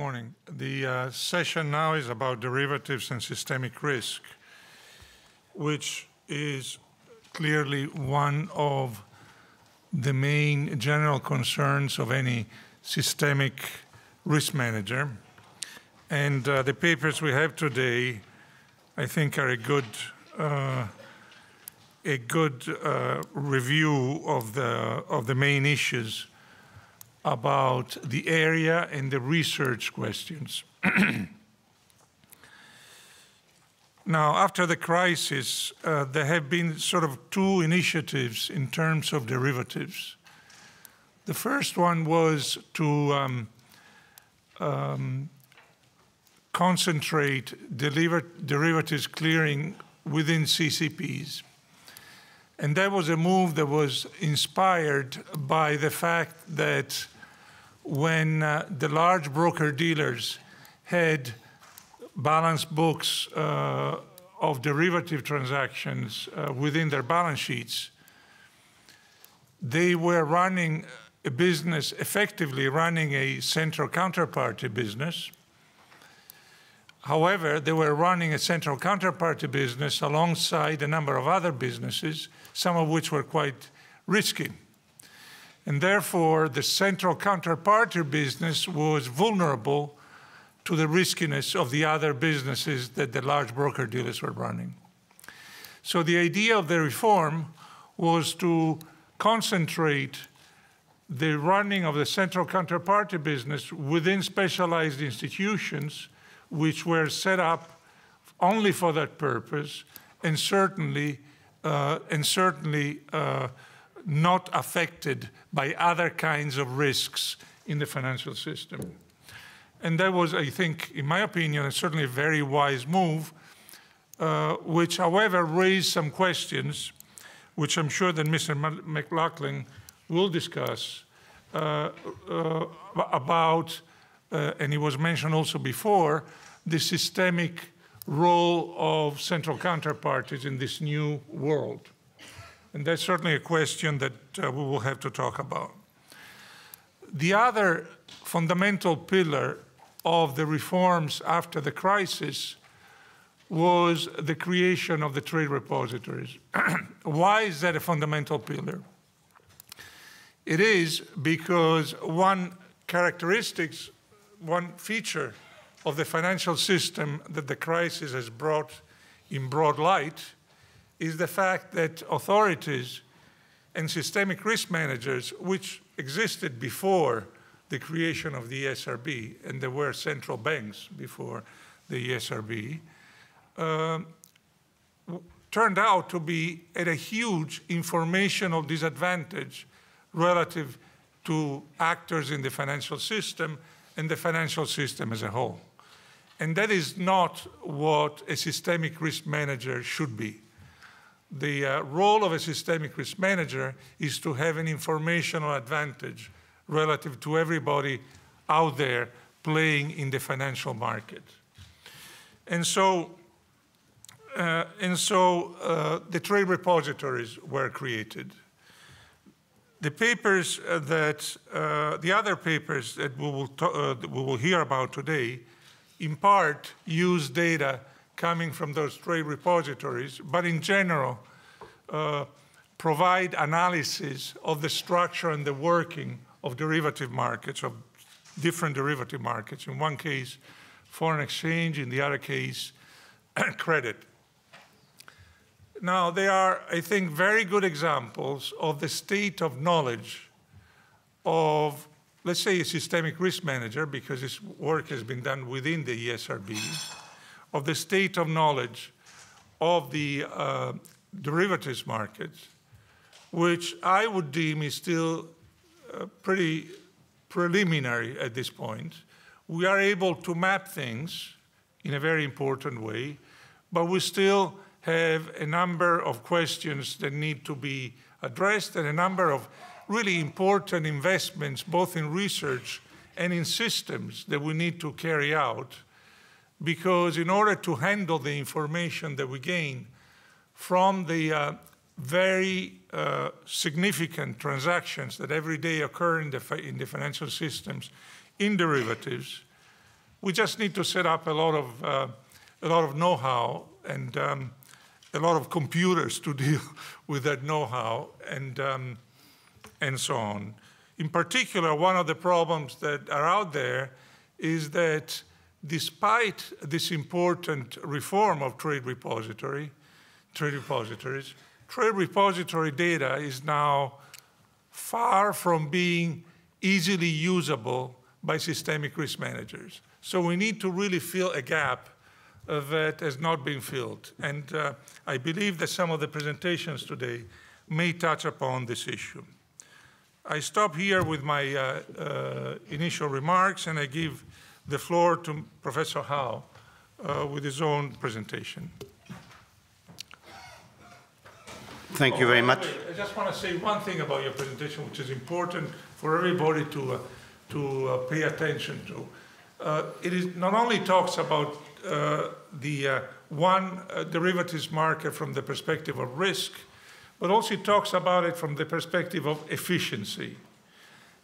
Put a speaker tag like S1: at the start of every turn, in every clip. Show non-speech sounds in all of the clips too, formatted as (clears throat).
S1: Morning. The uh, session now is about derivatives and systemic risk, which is clearly one of the main general concerns of any systemic risk manager. And uh, the papers we have today, I think, are a good uh, a good uh, review of the of the main issues about the area and the research questions. (clears throat) now, after the crisis, uh, there have been sort of two initiatives in terms of derivatives. The first one was to um, um, concentrate derivatives clearing within CCPs. And that was a move that was inspired by the fact that when uh, the large broker dealers had balance books uh, of derivative transactions uh, within their balance sheets, they were running a business, effectively running a central counterparty business. However, they were running a central counterparty business alongside a number of other businesses some of which were quite risky. And therefore, the central counterparty business was vulnerable to the riskiness of the other businesses that the large broker dealers were running. So the idea of the reform was to concentrate the running of the central counterparty business within specialized institutions which were set up only for that purpose and certainly and certainly uh, not affected by other kinds of risks in the financial system. And that was, I think, in my opinion, certainly a very wise move, uh, which, however, raised some questions, which I'm sure that Mr. McLaughlin will discuss, uh, uh, about, uh, and it was mentioned also before, the systemic role of central counterparties in this new world? And that's certainly a question that uh, we will have to talk about. The other fundamental pillar of the reforms after the crisis was the creation of the trade repositories. (clears throat) Why is that a fundamental pillar? It is because one characteristics, one feature of the financial system that the crisis has brought in broad light is the fact that authorities and systemic risk managers, which existed before the creation of the ESRB, and there were central banks before the ESRB, uh, turned out to be at a huge informational disadvantage relative to actors in the financial system and the financial system as a whole. And that is not what a systemic risk manager should be. The uh, role of a systemic risk manager is to have an informational advantage relative to everybody out there playing in the financial market. And so, uh, and so uh, the trade repositories were created. The papers uh, that, uh, the other papers that we will, uh, that we will hear about today in part use data coming from those trade repositories, but in general, uh, provide analysis of the structure and the working of derivative markets, of different derivative markets. In one case, foreign exchange, in the other case, (clears throat) credit. Now, they are, I think, very good examples of the state of knowledge of let's say a systemic risk manager, because his work has been done within the ESRB, of the state of knowledge of the uh, derivatives markets, which I would deem is still uh, pretty preliminary at this point. We are able to map things in a very important way, but we still have a number of questions that need to be addressed and a number of really important investments, both in research and in systems that we need to carry out, because in order to handle the information that we gain from the uh, very uh, significant transactions that every day occur in the, in the financial systems in derivatives, We just need to set up a lot of, uh, a lot of know-how and um, a lot of computers to (laughs) deal with that know-how. And, um, and so on. In particular, one of the problems that are out there is that despite this important reform of trade repository, trade repositories, trade repository data is now far from being easily usable by systemic risk managers. So we need to really fill a gap that has not been filled. And uh, I believe that some of the presentations today may touch upon this issue. I stop here with my uh, uh, initial remarks and I give the floor to Professor Hau uh, with his own presentation.
S2: Thank you very much.
S1: I just want to say one thing about your presentation, which is important for everybody to, uh, to uh, pay attention to. Uh, it is not only talks about uh, the uh, one uh, derivatives market from the perspective of risk, but also talks about it from the perspective of efficiency.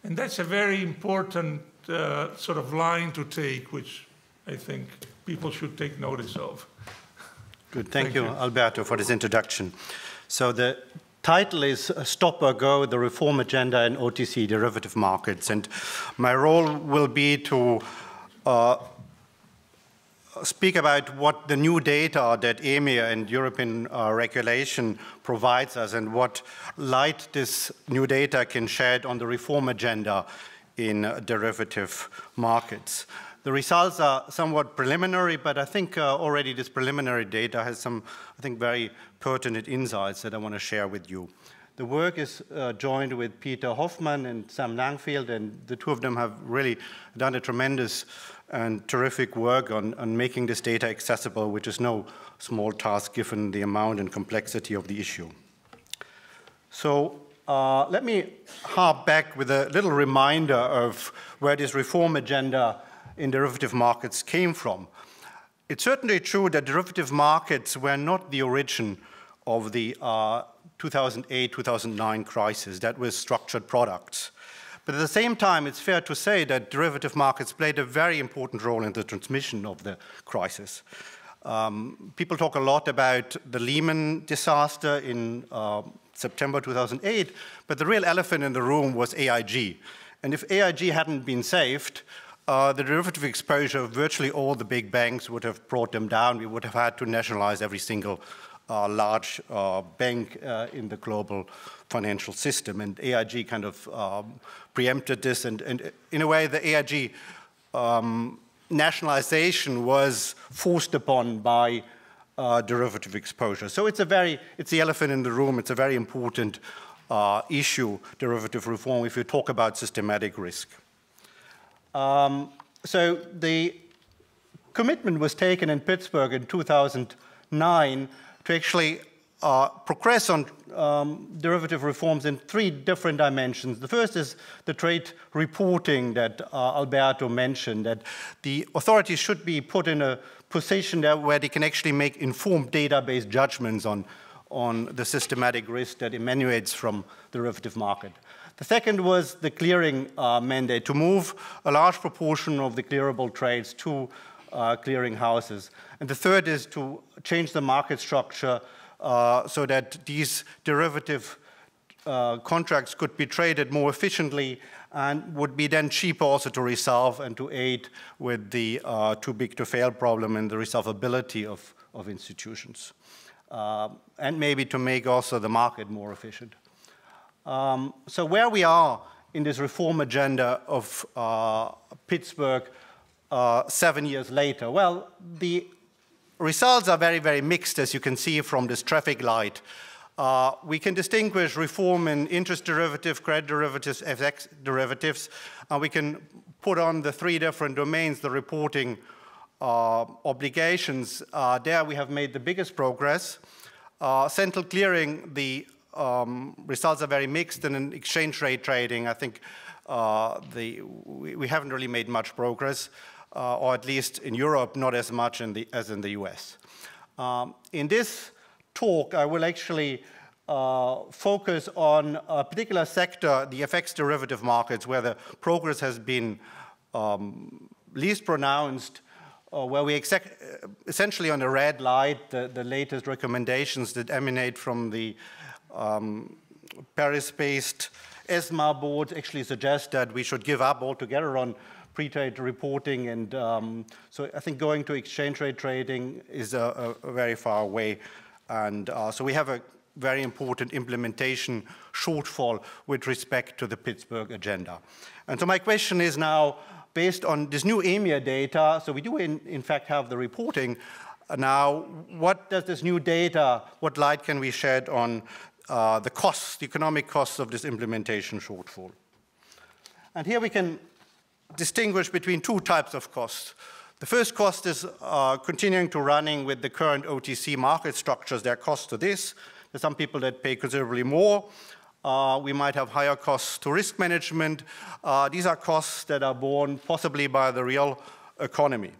S1: And that's a very important uh, sort of line to take, which I think people should take notice of.
S2: Good. Thank, Thank you, you, Alberto, for this introduction. So the title is Stop or Go, the Reform Agenda in OTC Derivative Markets. And my role will be to uh, speak about what the new data that EMIR and European uh, regulation provides us and what light this new data can shed on the reform agenda in uh, derivative markets. The results are somewhat preliminary, but I think uh, already this preliminary data has some, I think, very pertinent insights that I want to share with you. The work is uh, joined with Peter Hoffmann and Sam Langfield, and the two of them have really done a tremendous and terrific work on, on making this data accessible, which is no small task given the amount and complexity of the issue. So uh, let me harp back with a little reminder of where this reform agenda in derivative markets came from. It's certainly true that derivative markets were not the origin of the 2008-2009 uh, crisis. That was structured products. But at the same time, it's fair to say that derivative markets played a very important role in the transmission of the crisis. Um, people talk a lot about the Lehman disaster in uh, September 2008, but the real elephant in the room was AIG. And if AIG hadn't been saved, uh, the derivative exposure of virtually all the big banks would have brought them down. We would have had to nationalize every single uh, large uh, bank uh, in the global financial system. And AIG kind of um, preempted this. And, and, in a way, the AIG um, nationalization was forced upon by uh, derivative exposure. So it's a very, it's the elephant in the room. It's a very important uh, issue, derivative reform, if you talk about systematic risk. Um, so the commitment was taken in Pittsburgh in 2009 to actually uh, progress on um, derivative reforms in three different dimensions. The first is the trade reporting that uh, Alberto mentioned, that the authorities should be put in a position where they can actually make informed database judgments on, on the systematic risk that emanates from the derivative market. The second was the clearing uh, mandate, to move a large proportion of the clearable trades to uh, clearing houses. And the third is to change the market structure uh, so that these derivative uh, contracts could be traded more efficiently and would be then cheaper also to resolve and to aid with the uh, too big to fail problem and the resolvability of, of institutions. Uh, and maybe to make also the market more efficient. Um, so where we are in this reform agenda of uh, Pittsburgh uh, seven years later, well, the results are very, very mixed, as you can see from this traffic light. Uh, we can distinguish reform in interest derivative, credit derivatives, FX derivatives. Uh, we can put on the three different domains, the reporting uh, obligations. Uh, there we have made the biggest progress. Uh, central clearing, the um, results are very mixed, and in exchange rate trading, I think the, we, we, haven't really made much progress, uh, or at least in Europe, not as much in the, as in the US. Um, in this talk, I will actually uh, focus on a particular sector, the FX derivative markets, where the progress has been um, least pronounced, uh, where we essentially on the red light the, the latest recommendations that emanate from the um, Paris-based ESMA board actually suggest that we should give up altogether on pre-trade reporting. And um, so I think going to exchange rate trading is a, a, very far away. And uh, so we have a very important implementation shortfall with respect to the Pittsburgh agenda. And so my question is now, based on this new EMIR data, so we do in, in fact have the reporting, now what does this new data, what light can we shed on uh, the costs, the economic costs of this implementation shortfall? And here we can distinguish between two types of costs. The first cost is uh, continuing to running with the current OTC market structures, their costs to this. There's some people that pay considerably more. Uh, we might have higher costs to risk management. Uh, these are costs that are borne possibly by the real economy.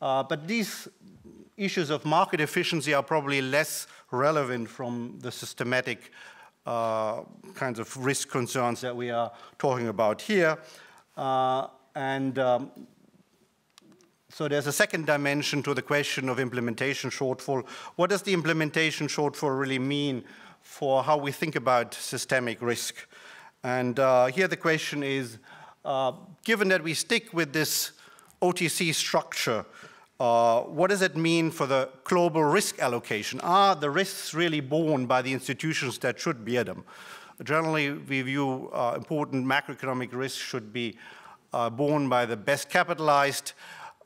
S2: Uh, but these issues of market efficiency are probably less relevant from the systematic uh, kinds of risk concerns that we are talking about here. Uh, and um, so there's a second dimension to the question of implementation shortfall. What does the implementation shortfall really mean for how we think about systemic risk? And uh, here the question is, uh, given that we stick with this OTC structure, uh, what does it mean for the global risk allocation? Are the risks really borne by the institutions that should bear them? Generally, we view uh, important macroeconomic risks should be uh, borne by the best capitalized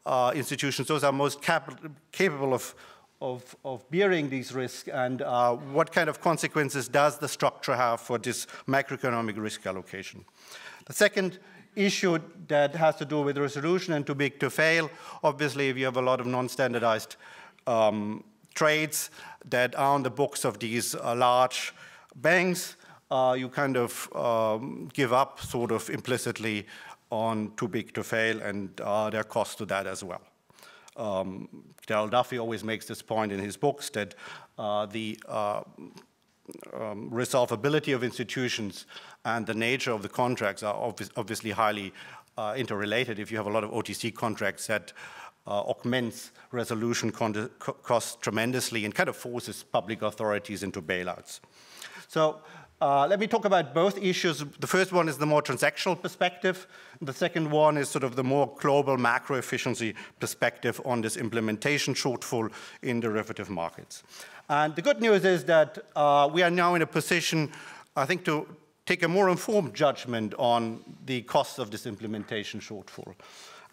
S2: uh, institutions. Those are most capable of, of, of, bearing these risks and uh, what kind of consequences does the structure have for this macroeconomic risk allocation. The second issue that has to do with resolution and too big to fail, obviously if you have a lot of non-standardized um, trades that are on the books of these uh, large banks, uh, you kind of um, give up sort of implicitly on too big to fail and uh, there are costs to that as well. Um, Darrell Duffie always makes this point in his books that uh, the uh, um, resolvability of institutions and the nature of the contracts are obvi obviously highly uh, interrelated. If you have a lot of OTC contracts that uh, augments resolution costs tremendously and kind of forces public authorities into bailouts. So uh, let me talk about both issues. The first one is the more transactional perspective. The second one is sort of the more global macro efficiency perspective on this implementation shortfall in derivative markets. And the good news is that uh, we are now in a position, I think, to take a more informed judgment on the costs of this implementation shortfall.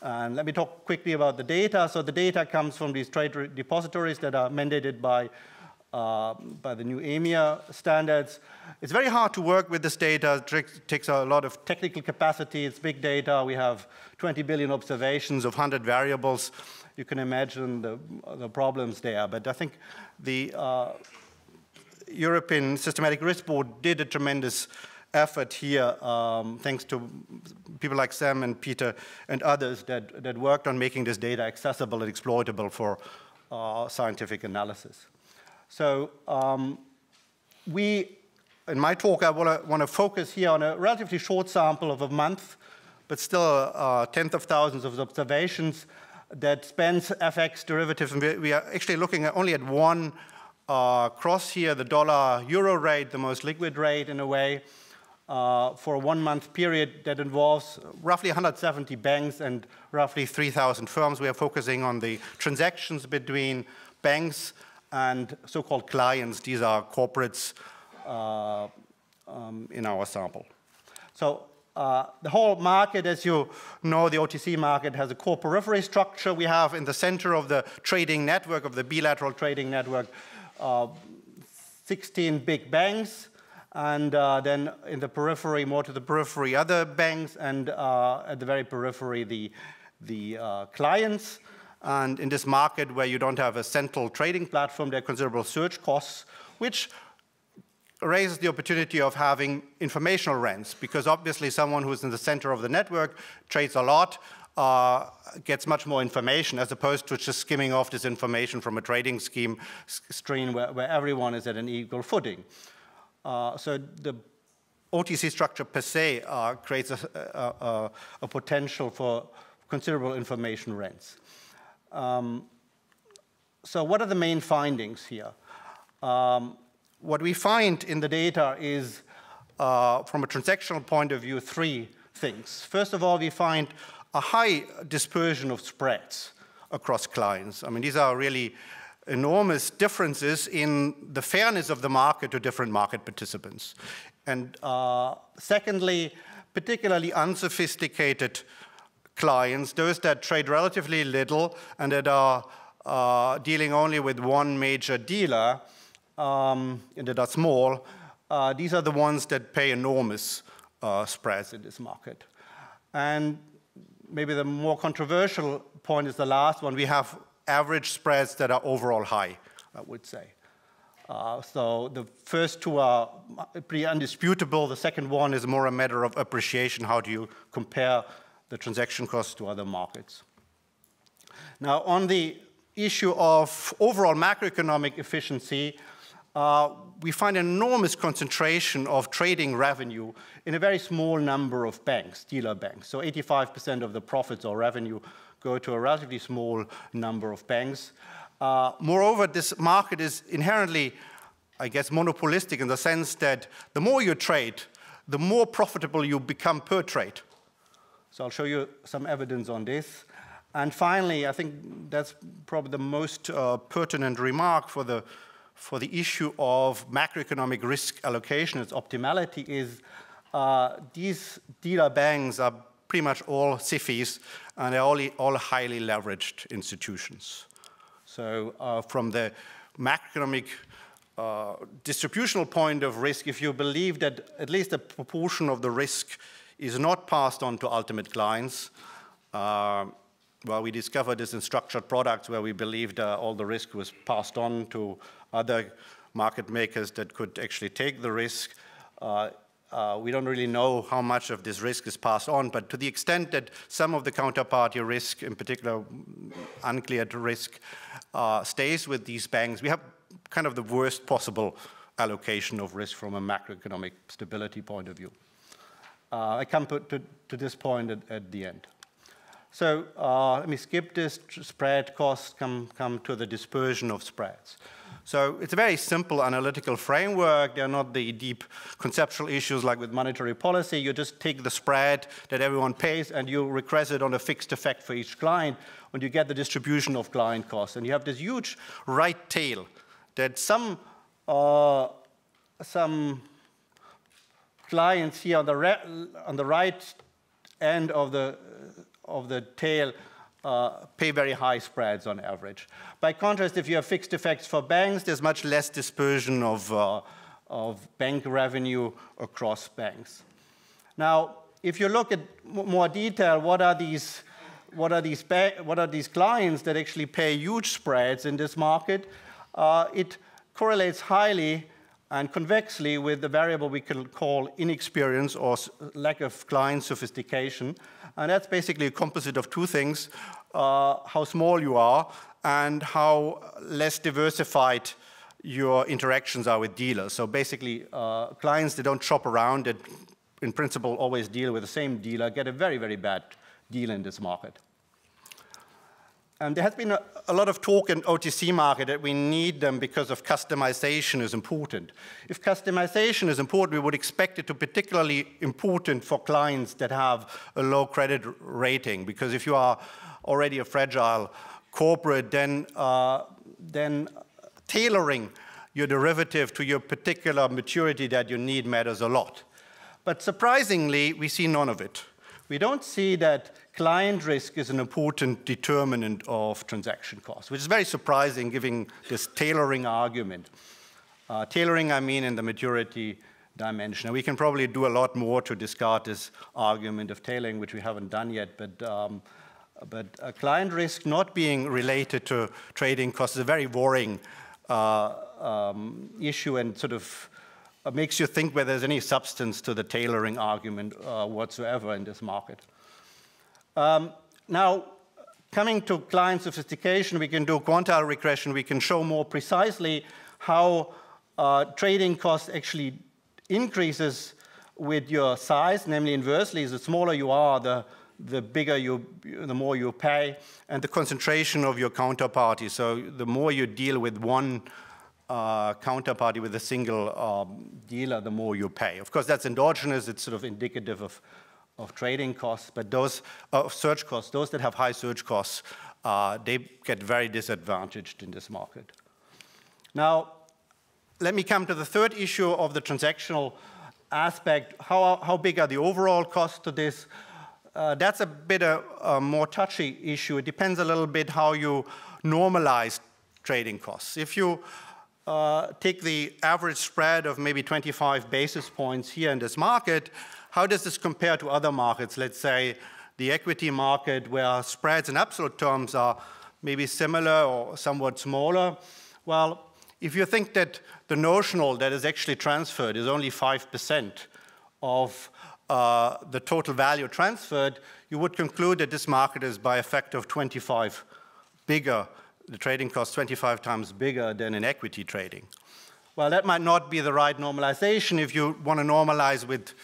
S2: And let me talk quickly about the data. So the data comes from these trade repositories that are mandated by uh, by the new EMIR standards. It's very hard to work with this data. It takes a lot of technical capacity. It's big data. We have 20 billion observations of 100 variables. You can imagine the, the problems there. But I think the uh, European Systematic Risk Board did a tremendous effort here, um, thanks to people like Sam and Peter and others that, that worked on making this data accessible and exploitable for uh, scientific analysis. So um, we, in my talk, I want to focus here on a relatively short sample of a month, but still uh, tenth of thousands of observations that spans FX derivatives. And we, we are actually looking at only at one uh, cross here, the dollar euro rate, the most liquid rate in a way, uh, for a one month period that involves roughly 170 banks and roughly 3,000 firms. We are focusing on the transactions between banks and so-called clients. These are corporates uh, um, in our sample. So uh, the whole market, as you know, the OTC market has a core periphery structure. We have in the center of the trading network, of the bilateral trading network, uh, 16 big banks, and uh, then in the periphery, more to the periphery, other banks, and uh, at the very periphery, the, the uh, clients. And in this market where you don't have a central trading platform, there are considerable search costs, which raises the opportunity of having informational rents, because obviously someone who's in the center of the network trades a lot, uh, gets much more information as opposed to just skimming off this information from a trading scheme stream where, where everyone is at an equal footing. Uh, so the OTC structure per se uh, creates a, a, a, potential for considerable information rents. Um, so what are the main findings here? Um, what we find in the data is, uh, from a transactional point of view, three things. First of all, we find a high dispersion of spreads across clients. I mean, these are really enormous differences in the fairness of the market to different market participants. And uh, secondly, particularly unsophisticated clients, those that trade relatively little and that are uh, dealing only with one major dealer um, and that are small, uh, these are the ones that pay enormous uh, spreads in this market. And maybe the more controversial point is the last one. We have average spreads that are overall high, I would say. Uh, so the first two are pretty undisputable. The second one is more a matter of appreciation. How do you compare the transaction costs to other markets? Now, on the issue of overall macroeconomic efficiency, uh, we find an enormous concentration of trading revenue in a very small number of banks, dealer banks. So 85% of the profits or revenue go to a relatively small number of banks. Uh, moreover, this market is inherently, I guess, monopolistic in the sense that the more you trade, the more profitable you become per trade. So I'll show you some evidence on this. And finally, I think that's probably the most uh, pertinent remark for the, for the issue of macroeconomic risk allocation, its optimality is uh, these dealer banks are pretty much all SIFIs, and they're all, all highly leveraged institutions. So uh, from the macroeconomic uh, distributional point of risk, if you believe that at least a proportion of the risk is not passed on to ultimate clients, uh, well, we discovered this in structured products where we believed uh, all the risk was passed on to other market makers that could actually take the risk. Uh, uh, we don't really know how much of this risk is passed on, but to the extent that some of the counterparty risk, in particular uncleared risk, uh, stays with these banks, we have kind of the worst possible allocation of risk from a macroeconomic stability point of view. Uh, I come to, to, to, this point at, at the end. So uh, let me skip this spread costs, come, come to the dispersion of spreads. So it's a very simple analytical framework. They're not the deep conceptual issues like with monetary policy. You just take the spread that everyone pays and you regress it on a fixed effect for each client, and you get the distribution of client costs. And you have this huge right tail that some, uh, some clients here on the, on the right end of the, of the tail uh, pay very high spreads on average. By contrast, if you have fixed effects for banks, there's much less dispersion of, uh, of bank revenue across banks. Now, if you look at more detail, what are these, what are these, what are these clients that actually pay huge spreads in this market? Uh, it correlates highly and convexly with the variable we can call inexperience or lack of client sophistication. And that's basically a composite of two things uh, how small you are and how less diversified your interactions are with dealers. So basically, uh, clients that don't shop around, that in principle always deal with the same dealer, get a very, very bad deal in this market. And there has been a, a, lot of talk in OTC market that we need them because of customization is important. If customization is important, we would expect it to be particularly important for clients that have a low credit rating, because if you are already a fragile corporate, then, uh, then tailoring your derivative to your particular maturity that you need matters a lot. But surprisingly, we see none of it. We don't see that client risk is an important determinant of transaction costs, which is very surprising given this tailoring argument. Uh, tailoring, I mean, in the maturity dimension. And we can probably do a lot more to discard this argument of tailoring, which we haven't done yet, but um, but a client risk not being related to trading costs is a very worrying uh, um, issue and sort of uh, makes you think whether there's any substance to the tailoring argument uh, whatsoever in this market. Um, now, coming to client sophistication, we can do quantile regression. We can show more precisely how uh, trading cost actually increases with your size, namely inversely, the smaller you are, the the bigger you, the more you pay, and the concentration of your counterparty. So the more you deal with one uh, counterparty with a single um, dealer, the more you pay. Of course, that's endogenous. It's sort of indicative of, of trading costs, but those of search costs, those that have high search costs, uh, they get very disadvantaged in this market. Now, let me come to the third issue of the transactional aspect. How, how big are the overall costs to this? Uh, that's a bit a, a, more touchy issue. It depends a little bit how you normalize trading costs. If you uh, take the average spread of maybe 25 basis points here in this market, how does this compare to other markets? Let's say the equity market where spreads in absolute terms are maybe similar or somewhat smaller. Well, if you think that the notional that is actually transferred is only 5% of uh, the total value transferred, you would conclude that this market is by a factor of 25 bigger, the trading cost 25 times bigger than in equity trading. Well, that might not be the right normalization. If you want to normalize with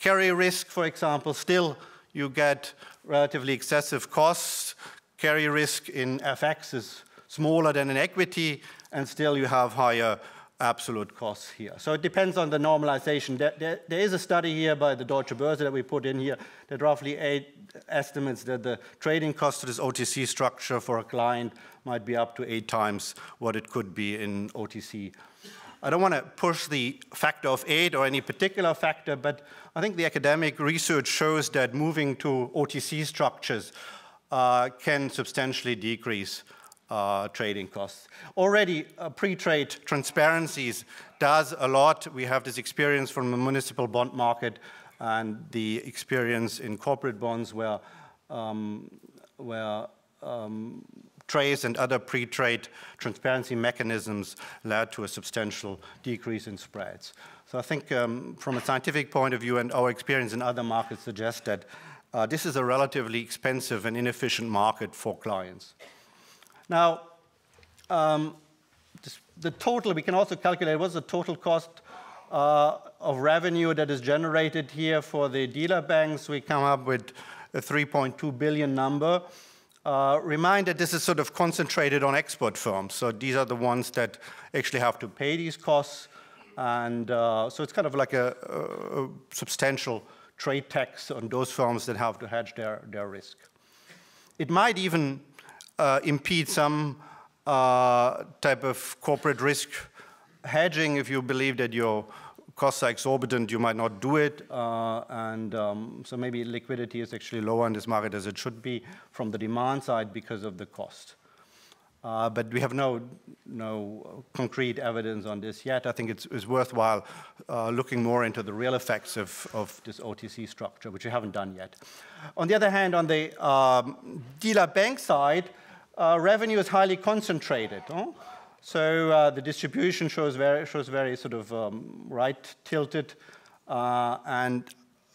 S2: carry risk, for example, still you get relatively excessive costs. Carry risk in FX is smaller than in equity, and still you have higher absolute costs here. So it depends on the normalization. There, there, there is a study here by the Deutsche Börse that we put in here that roughly estimates that the trading cost of this OTC structure for a client might be up to eight times what it could be in OTC. I don't want to push the factor of eight or any particular factor, but I think the academic research shows that moving to OTC structures uh, can substantially decrease uh, trading costs. Already, uh, pre-trade transparencies does a lot. We have this experience from the municipal bond market and the experience in corporate bonds where, um, where um, trace and other pre-trade transparency mechanisms led to a substantial decrease in spreads. So I think um, from a scientific point of view and our experience in other markets suggests that uh, this is a relatively expensive and inefficient market for clients. Now, um, the total, we can also calculate what's the total cost uh, of revenue that is generated here for the dealer banks. We come up with a 3.2 billion number. Uh, remind that this is sort of concentrated on export firms. So these are the ones that actually have to pay these costs. And uh, so it's kind of like a, a, substantial trade tax on those firms that have to hedge their, their risk. It might even uh, impede some uh, type of corporate risk hedging if you believe that your costs are exorbitant, you might not do it. Uh, and um, so maybe liquidity is actually lower in this market as it should be from the demand side because of the cost. Uh, but we have no, no concrete evidence on this yet. I think it's, it's worthwhile uh, looking more into the real effects of, of this OTC structure, which we haven't done yet. On the other hand, on the um, dealer bank side, uh, revenue is highly concentrated. Huh? So uh, the distribution shows very, shows very sort of um, right tilted. Uh, and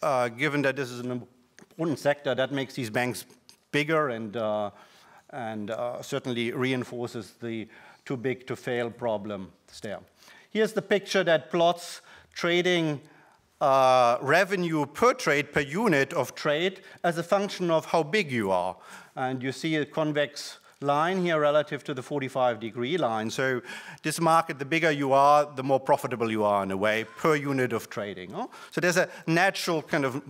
S2: uh, given that this is an important sector, that makes these banks bigger and, uh, and uh, certainly reinforces the too big to fail problem there. Here's the picture that plots trading uh, revenue per trade, per unit of trade, as a function of how big you are. And you see a convex line here relative to the 45 degree line. So this market, the bigger you are, the more profitable you are in a way per unit of trading. Oh? So there's a natural kind of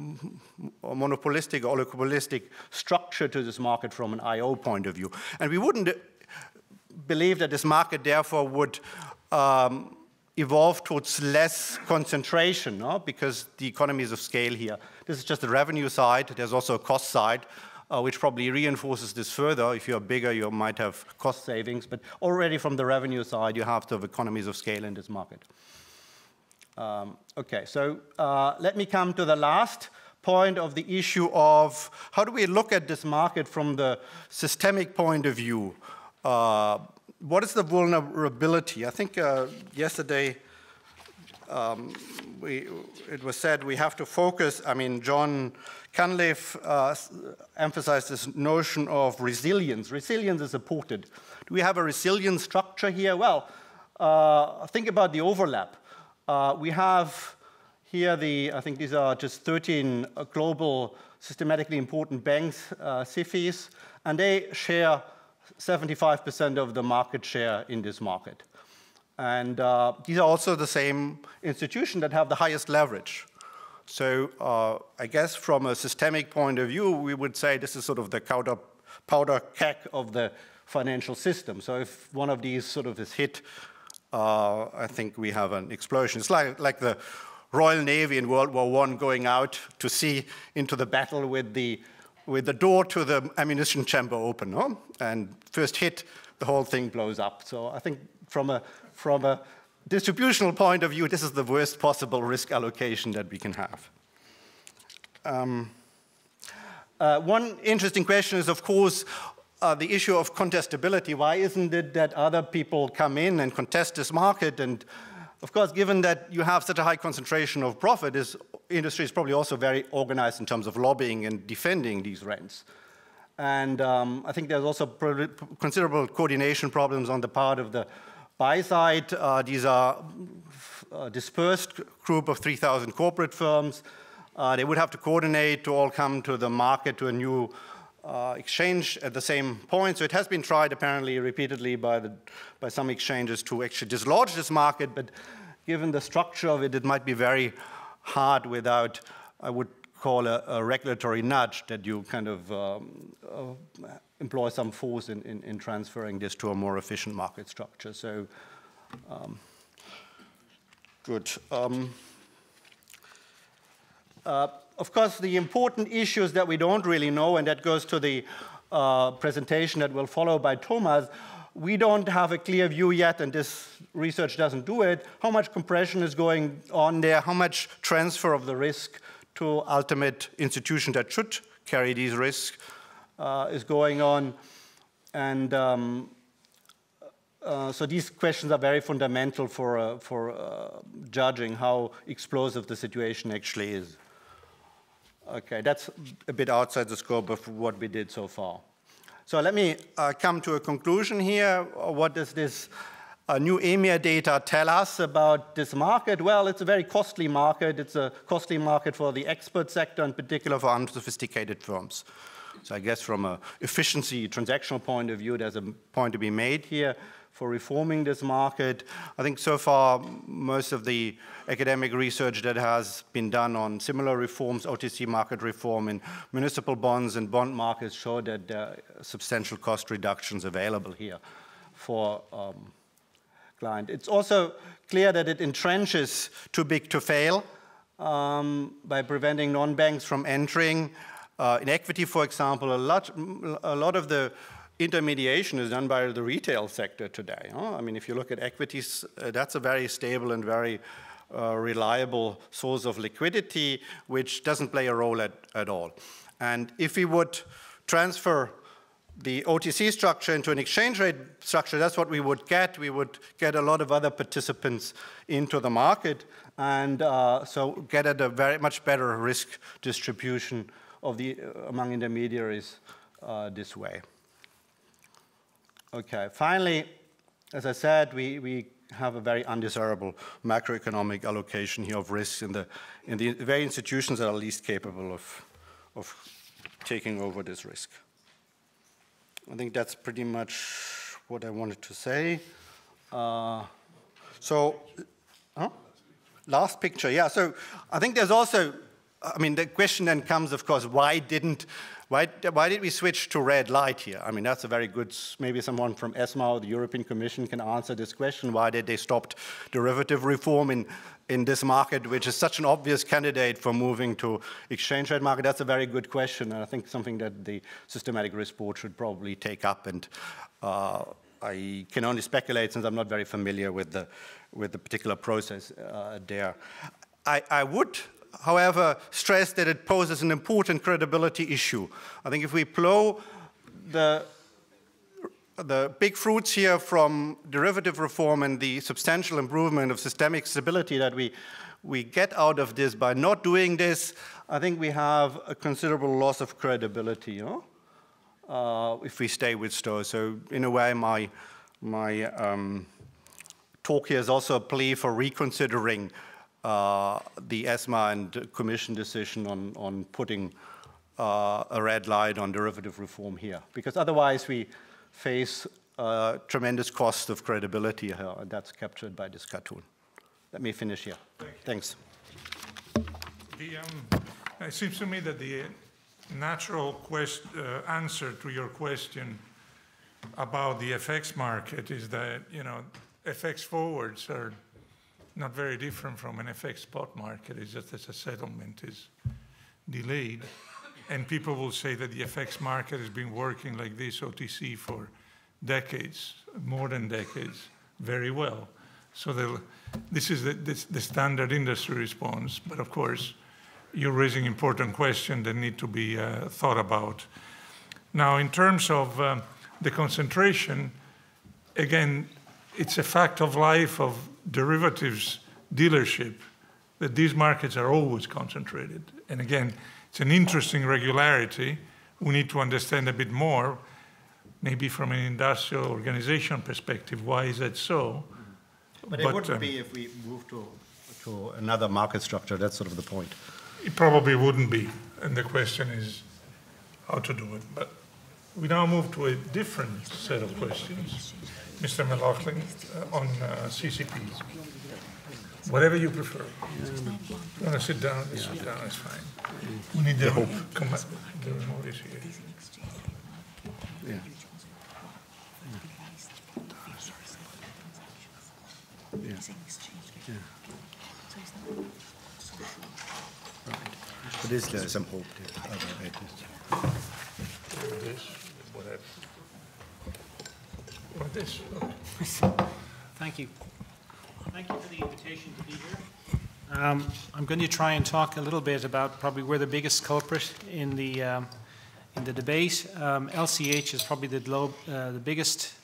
S2: monopolistic, or oligopolistic structure to this market from an IO point of view. And we wouldn't believe that this market therefore would um, evolve towards less concentration no? because the economies of scale here. This is just the revenue side. There's also a cost side uh, which probably reinforces this further. If you're bigger, you might have cost savings, but already from the revenue side, you have to have economies of scale in this market. Um, okay, so uh, let me come to the last point of the issue of how do we look at this market from the systemic point of view? Uh, what is the vulnerability? I think uh, yesterday um, we, it was said we have to focus. I mean, Jon Cunliffe uh, emphasized this notion of resilience. Resilience is important. Do we have a resilient structure here? Well, uh, think about the overlap. Uh, we have here the, I think these are just 13 uh, global systematically important banks, uh, SIFIs, and they share 75% of the market share in this market. And uh, these are also the same institutions that have the highest leverage. So uh, I guess from a systemic point of view, we would say this is sort of the powder, powder keg of the financial system. So if one of these sort of is hit, uh, I think we have an explosion. It's like, like the Royal Navy in World War I going out to sea into the battle with the, with the door to the ammunition chamber open. And first hit, the whole thing blows up. So I think from a, from a distributional point of view, this is the worst possible risk allocation that we can have. Um, uh, one interesting question is, of course, uh, the issue of contestability. Why isn't it that other people come in and contest this market? And of course, given that you have such a high concentration of profit, this industry is probably also very organized in terms of lobbying and defending these rents. And um, I think there's also considerable coordination problems on the part of the buy side. Uh, these are a dispersed group of 3,000 corporate firms. Uh, they would have to coordinate to all come to the market to a new uh, exchange at the same point. So it has been tried apparently repeatedly by, the, by some exchanges to actually dislodge this market, but given the structure of it, it might be very hard without, I would call a, a regulatory nudge that you kind of um, uh, employ some force in, in, in, transferring this to a more efficient market structure. So, um, good. Um, uh, of course, the important issues that we don't really know, and that goes to the uh, presentation that will follow by Tuomas, we don't have a clear view yet, and this research doesn't do it, how much compression is going on there, how much transfer of the risk to ultimate institution that should carry these risks uh, is going on. And um, uh, so these questions are very fundamental for, uh, for uh, judging how explosive the situation actually is. Okay, that's a bit outside the scope of what we did so far. So let me uh, come to a conclusion here. What does this uh, new EMIR data tell us about this market? Well, it's a very costly market. It's a costly market for the expert sector, in particular for unsophisticated firms. So I guess from an efficiency transactional point of view, there's a point to be made here for reforming this market. I think so far, most of the academic research that has been done on similar reforms, OTC market reform in municipal bonds and bond markets show that there are substantial cost reductions available here for um, client. It's also clear that it entrenches too big to fail um, by preventing non-banks from entering. Uh, in equity, for example, a lot, a lot of the intermediation is done by the retail sector today. Huh? I mean, if you look at equities, uh, that's a very stable and very uh, reliable source of liquidity, which doesn't play a role at, at all. And if we would transfer the OTC structure into an exchange rate structure, that's what we would get. We would get a lot of other participants into the market and uh, so get at a very much better risk distribution of the, uh, among intermediaries uh, this way. Okay, finally, as I said, we, we have a very undesirable macroeconomic allocation here of risks in the, in the very institutions that are least capable of, of taking over this risk. I think that's pretty much what I wanted to say. Uh, so, huh? last picture, yeah. So I think there's also, I mean, the question then comes, of course, why didn't why, why did we switch to red light here? I mean, that's a very good, maybe someone from ESMA or the European Commission can answer this question. Why did they stop derivative reform in, in this market, which is such an obvious candidate for moving to exchange rate market? That's a very good question, and I think something that the systematic risk board should probably take up. And uh, I can only speculate since I'm not very familiar with the, with the particular process uh, there. I, I would however, stress that it poses an important credibility issue. I think if we plow the, the big fruits here from derivative reform and the substantial improvement of systemic stability that we, we get out of this by not doing this, I think we have a considerable loss of credibility know? uh, if we stay with STO. So in a way, my, my um, talk here is also a plea for reconsidering uh, the ESMA and Commission decision on, on putting uh, a red light on derivative reform here, because otherwise we face a tremendous cost of credibility here, and that's captured by this cartoon. Let me finish here. Thanks.
S1: The, um, it seems to me that the natural quest, uh, answer to your question about the FX market is that, you know, FX forwards are not very different from an FX spot market. It's just that a settlement is delayed. And people will say that the FX market has been working like this, OTC, for decades, more than decades, very well. So this is the, this, the standard industry response. But of course, you're raising important questions that need to be uh, thought about. Now, in terms of uh, the concentration, again, it's a fact of life of derivatives dealership that these markets are always concentrated. And again, it's an interesting regularity. We need to understand a bit more, maybe from an industrial organization perspective, why is that so?
S2: But, but it wouldn't um, be if we move to, to another market structure. That's sort of the point.
S1: It probably wouldn't be. And the question is how to do it. But we now move to a different set of questions. Mr. McLaughlin, uh, on uh, CCP. Whatever you prefer. You want to sit down? Yeah. Sit down, it's fine. We need the hope. Come on. The remote is here. Yeah.
S2: Yeah. yeah. Right. But is there some hope there?
S1: This.
S3: Thank you. Thank you for the invitation to be here. Um, I'm going to try and talk a little bit about probably we're the biggest culprit in the um, in the debate. Um, LCH is probably the, uh, the biggest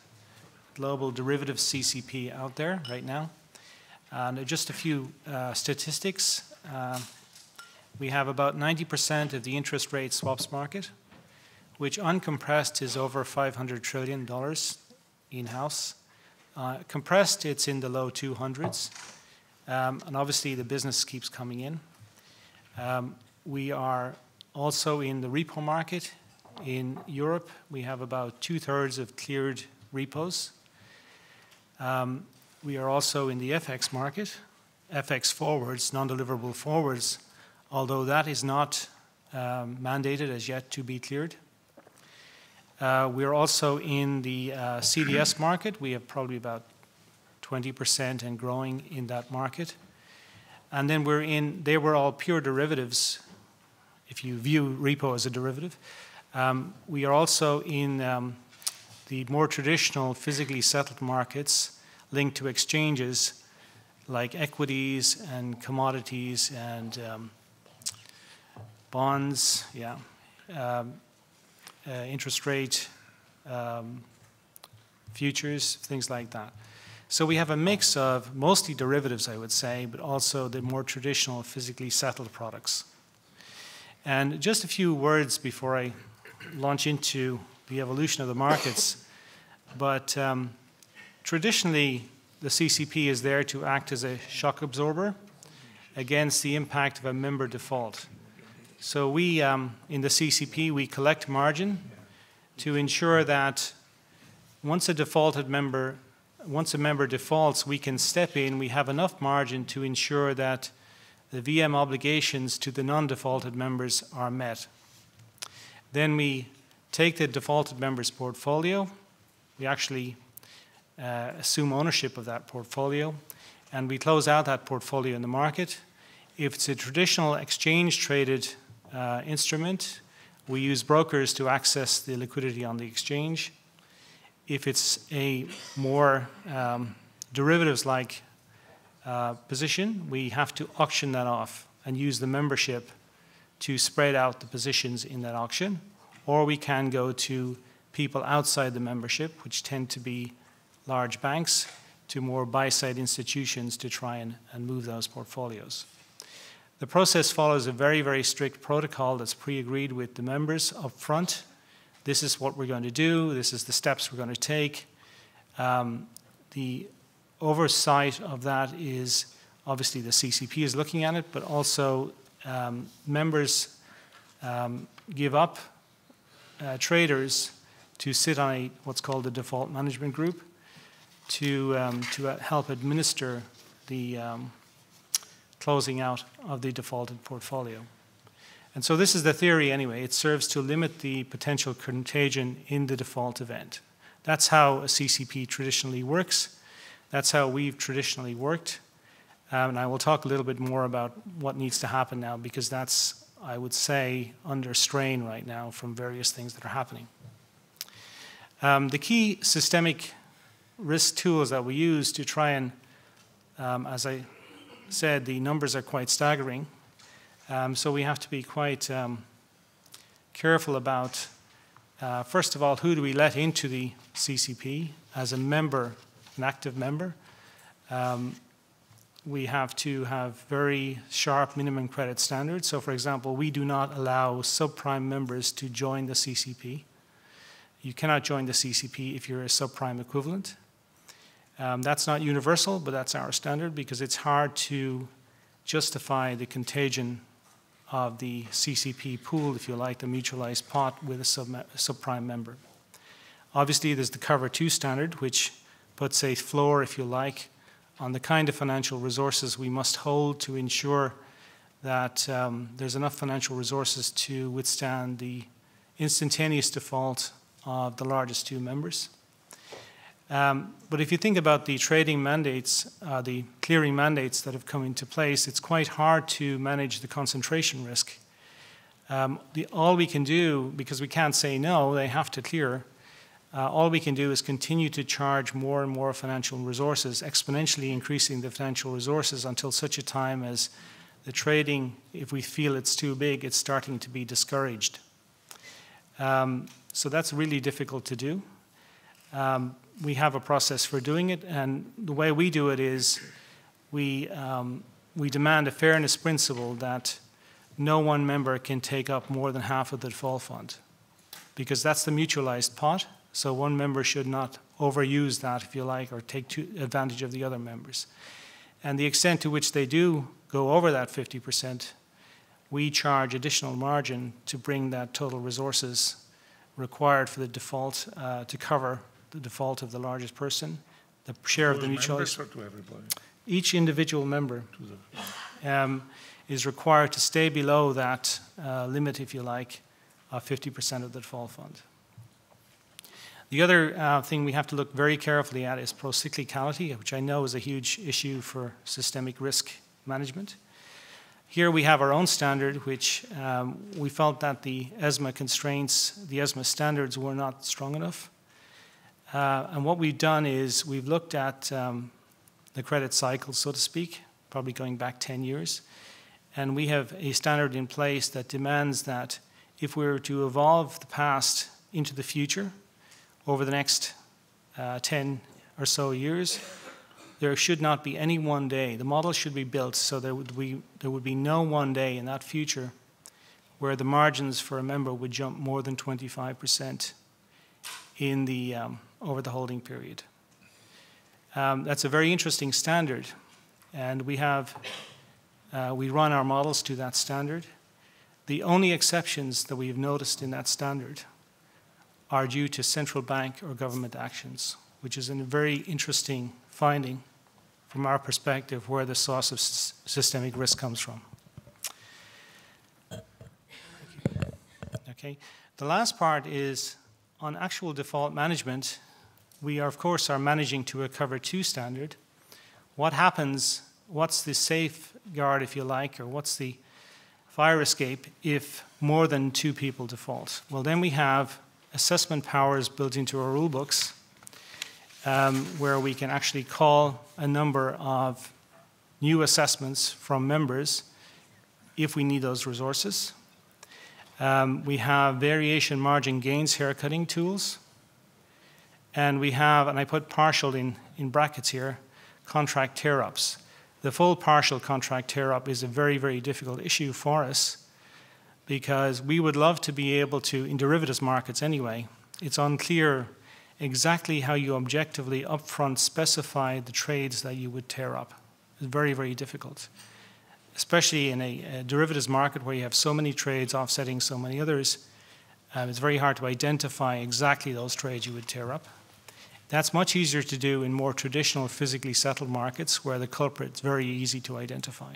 S3: global derivative CCP out there right now. And just a few uh, statistics. Um, we have about 90% of the interest rate swaps market, which uncompressed is over $500 trillion in-house. Uh, compressed, it's in the low 200s. Um, and obviously, the business keeps coming in. Um, we are also in the repo market. In Europe, we have about two thirds of cleared repos. Um, we are also in the FX market, FX forwards, non deliverable forwards, although that is not um, mandated as yet to be cleared. Uh, we're also in the uh, CDS market. We have probably about 20% and growing in that market. And then we're in, they were all pure derivatives, if you view repo as a derivative. Um, we are also in um, the more traditional physically settled markets linked to exchanges like equities and commodities and um, bonds, yeah. Uh, interest rate, um, futures, things like that. So we have a mix of mostly derivatives, I would say, but also the more traditional physically settled products. And just a few words before I launch into the evolution of the markets. (coughs) But um, traditionally, the CCP is there to act as a shock absorber against the impact of a member default. So we, um, in the CCP, we collect margin to ensure that once a defaulted member, once a member defaults, we can step in, we have enough margin to ensure that the VM obligations to the non-defaulted members are met. Then we take the defaulted member's portfolio, we actually uh, assume ownership of that portfolio, and we close out that portfolio in the market. If it's a traditional exchange traded uh, instrument. We use brokers to access the liquidity on the exchange. If it's a more um, derivatives like uh, position, we have to auction that off and use the membership to spread out the positions in that auction. Or we can go to people outside the membership, which tend to be large banks, to more buy side institutions to try and, and move those portfolios. The process follows a very, very strict protocol that's pre-agreed with the members up front. This is what we're going to do. This is the steps we're going to take. Um, the oversight of that is obviously the CCP is looking at it, but also um, members um, give up uh, traders to sit on a, what's called the default management group to, um, to uh, help administer the um, closing out of the defaulted portfolio. And so this is the theory anyway. It serves to limit the potential contagion in the default event. That's how a CCP traditionally works. That's how we've traditionally worked. Um, and I will talk a little bit more about what needs to happen now because that's, I would say, under strain right now from various things that are happening. Um, the key systemic risk tools that we use to try and, um, as I said, the numbers are quite staggering. Um, so we have to be quite um, careful about, uh, first of all, who do we let into the CCP as a member, an active member. Um, we have to have very sharp minimum credit standards. So, for example, we do not allow subprime members to join the CCP. You cannot join the CCP if you're a subprime equivalent. Um, that's not universal, but that's our standard because it's hard to justify the contagion of the CCP pool, if you like, the mutualized pot with a sub subprime member. Obviously, there's the Cover 2 standard, which puts a floor, if you like, on the kind of financial resources we must hold to ensure that um, there's enough financial resources to withstand the instantaneous default of the largest two members. Um, but if you think about the trading mandates, uh, the clearing mandates that have come into place, it's quite hard to manage the concentration risk. Um, the, all we can do, because we can't say no, they have to clear, uh, all we can do is continue to charge more and more financial resources, exponentially increasing the financial resources until such a time as the trading, if we feel it's too big, it's starting to be discouraged. Um, so that's really difficult to do. Um, we have a process for doing it, and the way we do it is we, um, we demand a fairness principle that no one member can take up more than half of the default fund, because that's the mutualized pot, so one member should not overuse that, if you like, or take advantage of the other members. And the extent to which they do go over that 50%, we charge additional margin to bring that total resources required for the default uh, to cover the default of the largest person, the share of the mutual.
S1: Or to everybody?
S3: Each individual member um, is required to stay below that uh, limit, if you like, of 50% of the default fund. The other uh, thing we have to look very carefully at is procyclicality, which I know is a huge issue for systemic risk management. Here we have our own standard, which um, we felt that the ESMA constraints, the ESMA standards were not strong enough. Uh, and what we've done is we've looked at um, the credit cycle, so to speak, probably going back 10 years. And we have a standard in place that demands that if we were to evolve the past into the future over the next uh, 10 or so years, there should not be any one day. The model should be built so there would be, there would be no one day in that future where the margins for a member would jump more than 25% in the um, over the holding period. Um, that's a very interesting standard, and we have uh, we run our models to that standard. The only exceptions that we've noticed in that standard are due to central bank or government actions, which is a very interesting finding from our perspective where the source of systemic risk comes from. Okay, the last part is on actual default management we are, of course are managing to a cover two standard. What happens, what's the safeguard, if you like, or what's the fire escape if more than two people default? Well, then we have assessment powers built into our rule books um, where we can actually call a number of new assessments from members if we need those resources. Um, we have variation margin gains haircutting tools and we have, and I put partial in, in brackets here, contract tear ups. The full partial contract tear up is a very, very difficult issue for us because we would love to be able to, in derivatives markets anyway, it's unclear exactly how you objectively upfront specify the trades that you would tear up. It's very, very difficult. especially in a, a, derivatives market where you have so many trades offsetting so many others, um, it's very hard to identify exactly those trades you would tear up. That's much easier to do in more traditional physically settled markets where the culprit is very easy to identify.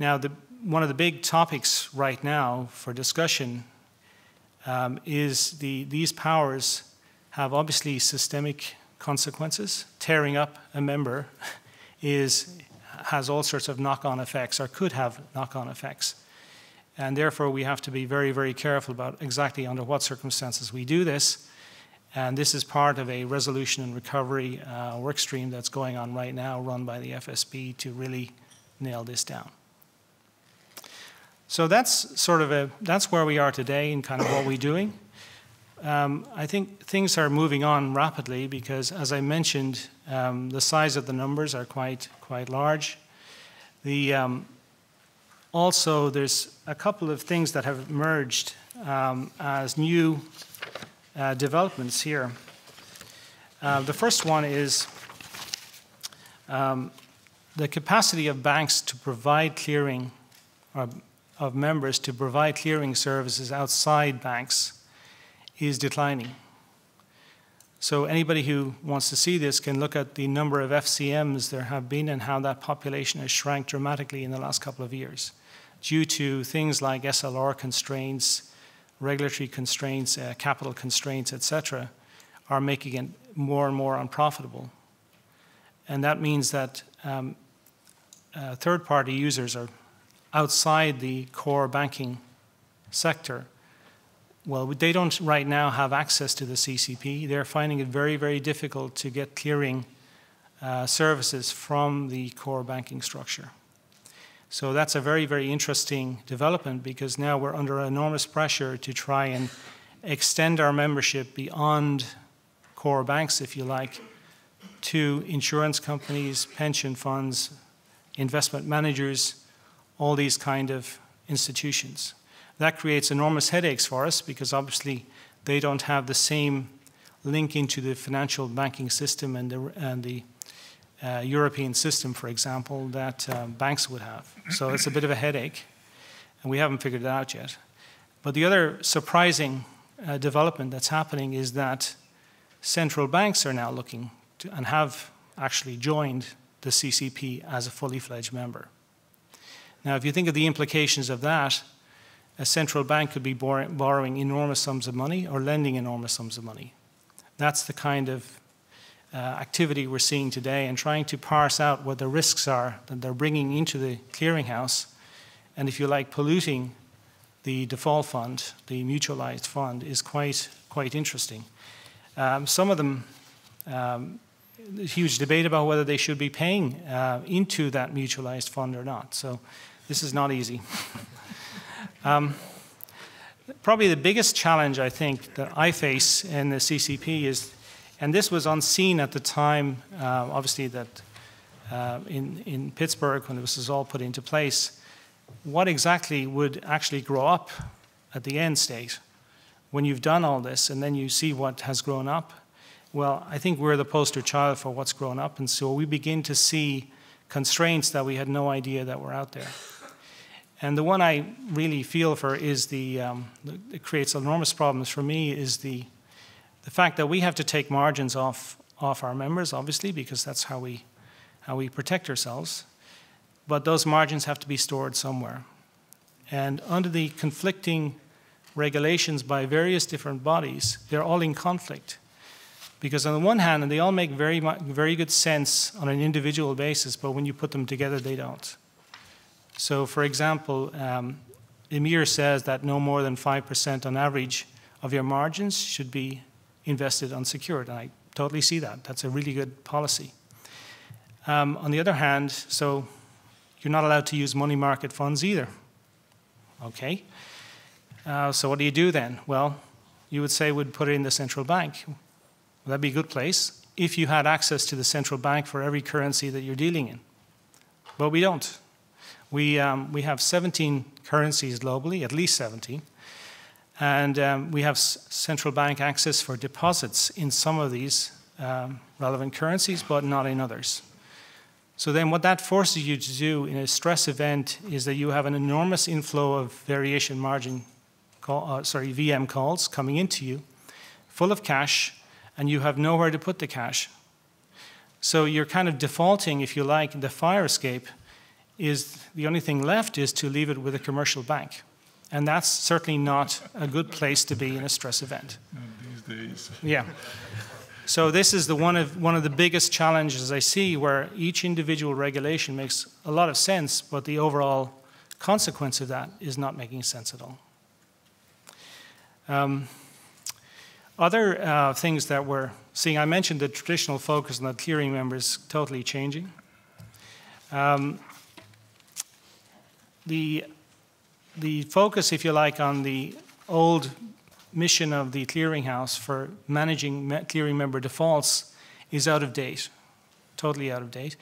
S3: Now, the, one of the big topics right now for discussion um, is the, these powers have obviously systemic consequences. Tearing up a member (laughs) is, has all sorts of knock-on effects or could have knock-on effects. And therefore, we have to be very, very careful about exactly under what circumstances we do this. And this is part of a resolution and recovery uh, work stream that's going on right now, run by the FSB to really nail this down. So that's sort of a, that's where we are today and kind of what we're doing. Um, I think things are moving on rapidly because, as I mentioned, um, the size of the numbers are quite, quite large. The, um, also, there's a couple of things that have emerged um, as new uh, developments here. Uh, the first one is um, the capacity of banks to provide clearing, or of members to provide clearing services outside banks is declining. So anybody who wants to see this can look at the number of FCMs there have been and how that population has shrank dramatically in the last couple of years due to things like SLR constraints, regulatory constraints, uh, capital constraints, etc., are making it more and more unprofitable. And that means that um, uh, third-party users are outside the core banking sector. Well, they don't right now have access to the CCP. They're finding it very, very difficult to get clearing uh, services from the core banking structure. So that's a very, very interesting development because now we're under enormous pressure to try and extend our membership beyond core banks, if you like, to insurance companies, pension funds, investment managers, all these kind of institutions. That creates enormous headaches for us because obviously they don't have the same link into the financial banking system and the, and the uh, European system, for example, that uh, banks would have. So it's a bit of a headache, and we haven't figured it out yet. But the other surprising uh, development that's happening is that central banks are now looking to, and have actually joined the CCP as a fully fledged member. Now, if you think of the implications of that, a central bank could be borrowing enormous sums of money or lending enormous sums of money. That's the kind of uh, activity we're seeing today and trying to parse out what the risks are that they're bringing into the clearinghouse, and if you like, polluting the default fund, the mutualized fund, is quite, quite interesting. Um, some of them, um, huge debate about whether they should be paying uh, into that mutualized fund or not. So this is not easy. (laughs) um, probably the biggest challenge I think that I face in the CCP is and this was unseen at the time, uh, obviously, that uh, in, in Pittsburgh, when this was all put into place, what exactly would actually grow up at the end state when you've done all this and then you see what has grown up? Well, I think we're the poster child for what's grown up, and so we begin to see constraints that we had no idea that were out there. And the one I really feel for is the, um, it creates enormous problems for me is the the fact that we have to take margins off, off our members, obviously, because that's how we, how we protect ourselves. But those margins have to be stored somewhere. And under the conflicting regulations by various different bodies, they're all in conflict. Because on the one hand, and they all make very, very good sense on an individual basis, but when you put them together, they don't. So, for example, um, EMIR says that no more than 5% on average of your margins should be invested unsecured. And I totally see that. That's a really good policy. Um, on the other hand, so you're not allowed to use money market funds either. Okay. Uh, so what do you do then? Well, you would say we'd put it in the central bank. Well, that'd be a good place if you had access to the central bank for every currency that you're dealing in. But we don't. We, um, we have 17 currencies globally, at least 17. And um, we have central bank access for deposits in some of these um, relevant currencies, but not in others. So then what that forces you to do in a stress event is that you have an enormous inflow of variation margin, call, uh, sorry, VM calls coming into you, full of cash, and you have nowhere to put the cash. So you're kind of defaulting, if you like, the fire escape is the only thing left is to leave it with a commercial bank. And that's certainly not a good place to be in a stress event.
S1: these days.
S3: Yeah. So this is the one of one of the biggest challenges I see where each individual regulation makes a lot of sense, but the overall consequence of that is not making sense at all. Um, other uh, things that we're seeing, I mentioned the traditional focus on the clearing members totally changing. Um, the, the focus, if you like, on the old mission of the clearinghouse for managing clearing member defaults is out of date, totally out of date.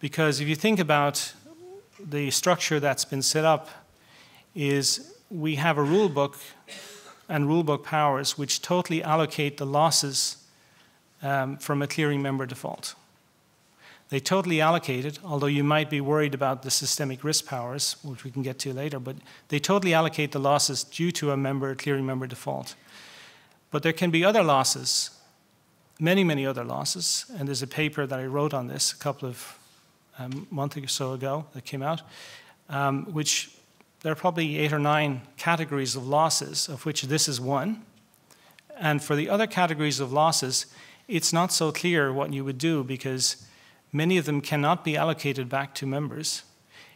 S3: Because if you think about the structure that's been set up, is we have a rule book and rule book powers which totally allocate the losses um, from a clearing member default. They totally allocate it, although you might be worried about the systemic risk powers, which we can get to later, but they totally allocate the losses due to a member clearing member default. But there can be other losses, many, many other losses, and there's a paper that I wrote on this a couple of um, months or so ago that came out, um, which there are probably eight or nine categories of losses, of which this is one. And for the other categories of losses, it's not so clear what you would do because Many of them cannot be allocated back to members,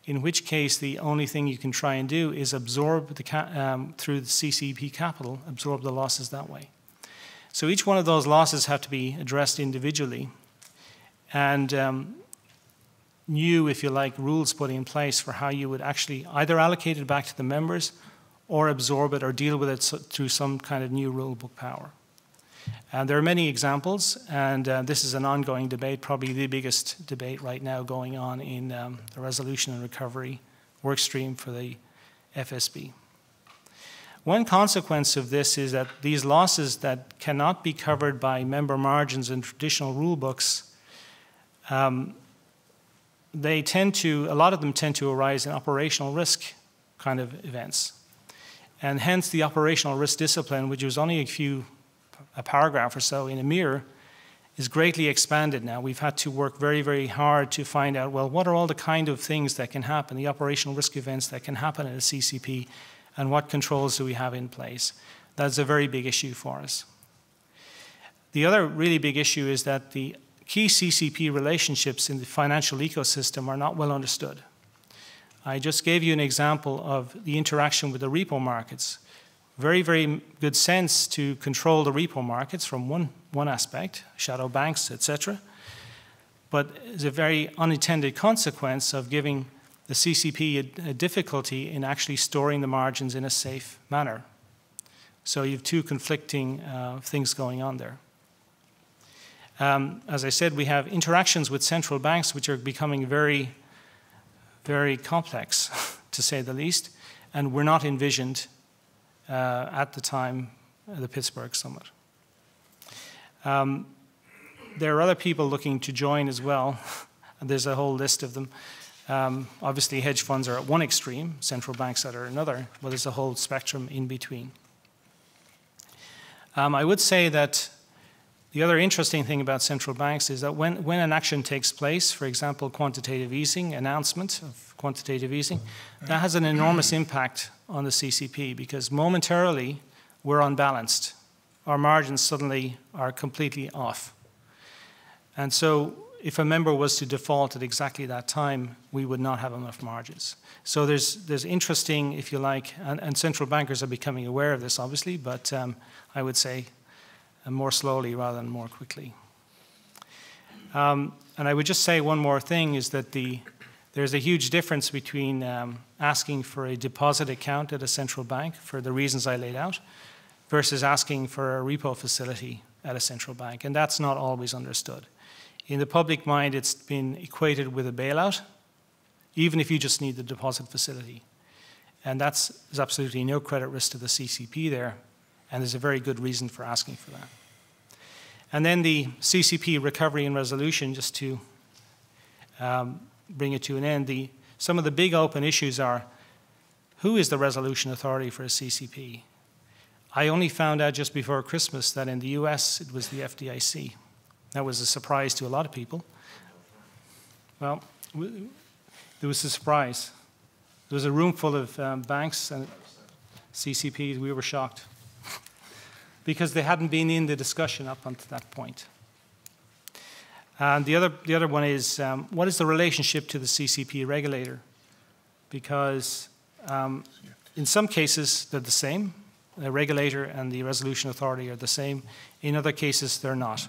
S3: in which case the only thing you can try and do is absorb the um, through the CCP capital, absorb the losses that way. So each one of those losses have to be addressed individually, and um, new, if you like, rules put in place for how you would actually either allocate it back to the members or absorb it or deal with it through some kind of new rule book power. And there are many examples, and uh, this is an ongoing debate, probably the biggest debate right now going on in um, the resolution and recovery work stream for the FSB. One consequence of this is that these losses that cannot be covered by member margins in traditional rule books, um, they tend to, a lot of them tend to arise in operational risk kind of events. And hence the operational risk discipline, which was only a few a paragraph or so in EMIR is greatly expanded now. We've had to work very, very hard to find out, well, what are all the kind of things that can happen, the operational risk events that can happen in a CCP, and what controls do we have in place? That's a very big issue for us. The other really big issue is that the key CCP relationships in the financial ecosystem are not well understood. I just gave you an example of the interaction with the repo markets very, very good sense to control the repo markets from one, one aspect, shadow banks, etc. But it's a very unintended consequence of giving the CCP a, a, difficulty in actually storing the margins in a safe manner. So you have two conflicting uh, things going on there. Um, as I said, we have interactions with central banks which are becoming very, very complex, (laughs) to say the least, and were not envisioned uh, at the time, the Pittsburgh Summit. Um, there are other people looking to join as well. (laughs) There's a whole list of them. Um, obviously, hedge funds are at one extreme, central banks are at another, but there's a whole spectrum in between. Um, I would say that the other interesting thing about central banks is that when, when an action takes place, for example, quantitative easing, announcement of quantitative easing, that has an enormous impact on the CCP because momentarily we're unbalanced. Our margins suddenly are completely off. And so if a member was to default at exactly that time, we would not have enough margins. So there's, there's interesting, if you like, and, and central bankers are becoming aware of this, obviously, but um, I would say uh, more slowly rather than more quickly. Um, and I would just say one more thing is that the, there's a huge difference between um, asking for a deposit account at a central bank for the reasons I laid out versus asking for a repo facility at a central bank, and that's not always understood. In the public mind, it's been equated with a bailout, even if you just need the deposit facility. And that's, there's absolutely no credit risk to the CCP there, and there's a very good reason for asking for that. And then the CCP recovery and resolution, just to um, bring it to an end. The, some of the big open issues are who is the resolution authority for a CCP? I only found out just before Christmas that in the US it was the FDIC. That was a surprise to a lot of people. Well, it was a surprise. There was a room full of um, banks and CCPs. We were shocked because they hadn't been in the discussion up until that point. And the other, the other one is um, what is the relationship to the CCP regulator? Because um, in some cases they're the same. The regulator and the resolution authority are the same. In other cases, they're not.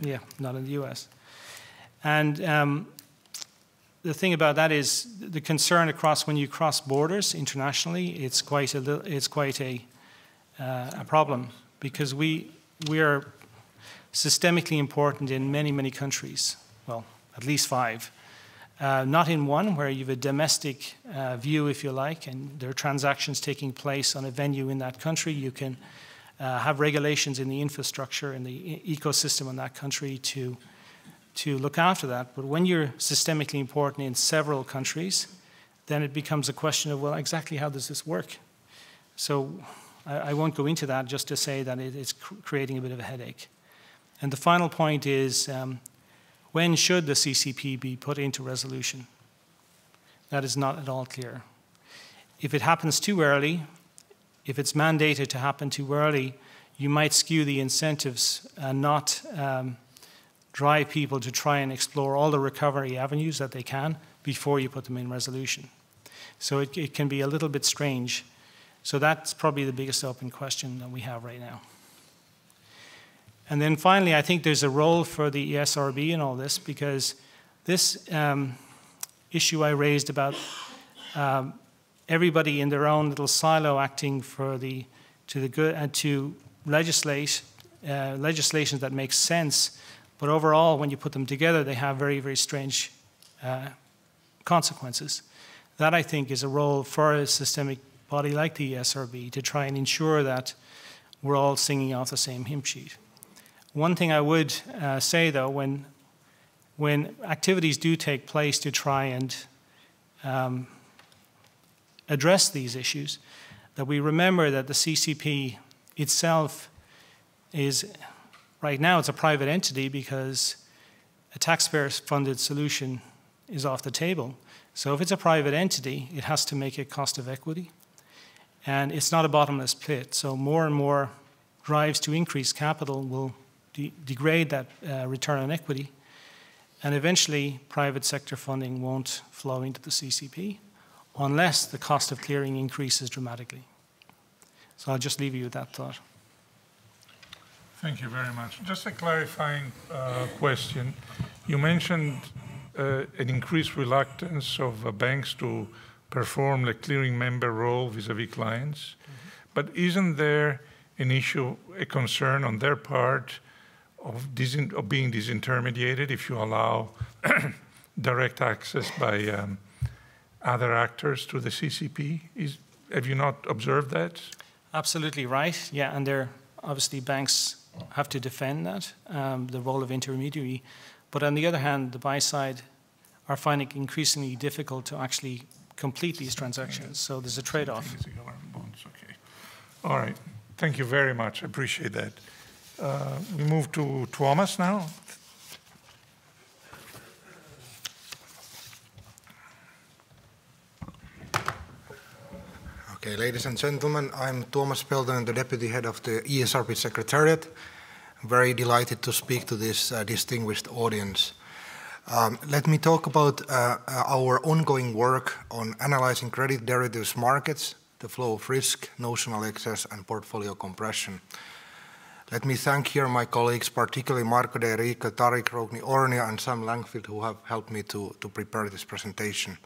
S1: The
S3: yeah, not in the US. And um, the thing about that is the concern across when you cross borders internationally, it's quite a, it's quite a, uh, a problem because we, we are systemically important in many, many countries. Well, at least five. Uh, not in one where you have a domestic uh, view, if you like, and there are transactions taking place on a venue in that country. You can uh, have regulations in the infrastructure and the ecosystem in that country to, to look after that. But when you're systemically important in several countries, then it becomes a question of, well, exactly how does this work? So I, won't go into that just to say that it, it's cr creating a bit of a headache. And the final point is um, when should the CCP be put into resolution? That is not at all clear. If it happens too early, if it's mandated to happen too early, you might skew the incentives and not um, drive people to try and explore all the recovery avenues that they can before you put them in resolution. So it, it can be a little bit strange. So that's probably the biggest open question that we have right now. And then finally, I think there's a role for the ESRB in all this because this um, issue I raised about um, everybody in their own little silo acting for the to the good and to legislate uh, legislations that make sense, but overall, when you put them together, they have very very strange uh, consequences. That I think is a role for a systemic body like the ESRB to try and ensure that we're all singing off the same hymn sheet. One thing I would uh, say, though, when, when activities do take place to try and um, address these issues, that we remember that the CCP itself is, right now, it's a private entity because a taxpayer-funded solution is off the table. So if it's a private entity, it has to make a cost of equity. And it's not a bottomless pit. So more and more drives to increase capital will de degrade that uh, return on equity, and eventually private sector funding won't flow into the CCP unless the cost of clearing increases dramatically. So I'll just leave you with that thought.
S1: Thank you very much. Just a clarifying uh, question. You mentioned uh, an increased reluctance of uh, banks to perform the clearing member role vis-a-vis -vis clients, mm -hmm. but isn't there an issue, a concern on their part of, of being disintermediated if you allow (coughs) direct access by um, other actors to the CCP. Is, have you not observed that?
S3: Absolutely right. Yeah, and there obviously banks have to defend that, um, the role of intermediary. But on the other hand, the buy side are finding it increasingly difficult to actually complete these transactions. So there's a trade-off.
S1: Okay. All right. Thank you very much. I appreciate that. Uh, we move to Tuomas now.
S4: Okay, ladies and gentlemen, I'm Tuomas Peltonen, the Deputy Head of the ESRB Secretariat. I'm very delighted to speak to this uh, distinguished audience. Um, let me talk about uh, our ongoing work on analyzing credit derivatives markets, the flow of risk, notional excess, and portfolio compression. Let me thank here my colleagues, particularly Marco D'Errico, Tariq Rogni Ornia, and Sam Langfield, who have helped me to, to prepare this presentation.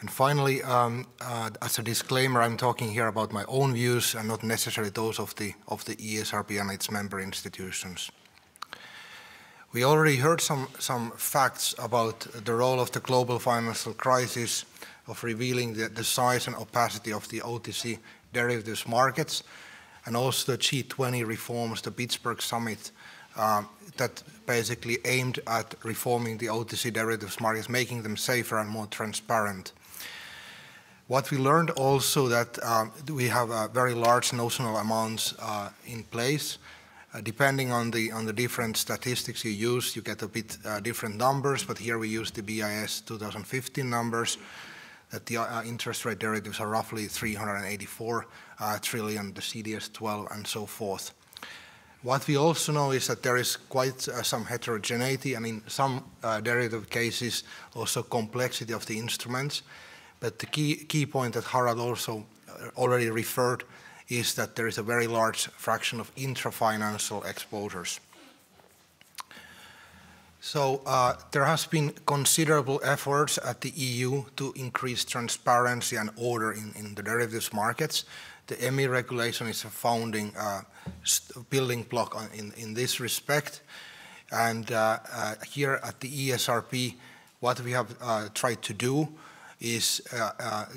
S4: And finally, um, uh, as a disclaimer, I'm talking here about my own views and not necessarily those of the, of the ESRB and its member institutions. We already heard some, some facts about the role of the global financial crisis of revealing the, the size and opacity of the OTC derivatives markets and also the G20 reforms, the Pittsburgh Summit, uh, that basically aimed at reforming the OTC derivatives markets, making them safer and more transparent. What we learned also that uh, we have uh, very large notional amounts uh, in place. Uh, depending on the on the different statistics you use, you get a bit uh, different numbers. But here we use the BIS 2015 numbers. That the uh, interest rate derivatives are roughly 384 trillion, the CDS 12, and so forth. What we also know is that there is quite some heterogeneity, and in some derivative cases, also complexity of the instruments. But the key, key point that Harald also uh, already referred is that there is a very large fraction of intra-financial exposures. So uh, there has been considerable efforts at the EU to increase transparency and order in, in the derivatives markets. The EMIR regulation is a founding uh, building block in, in this respect. And uh, here at the ESRB, what we have tried to do is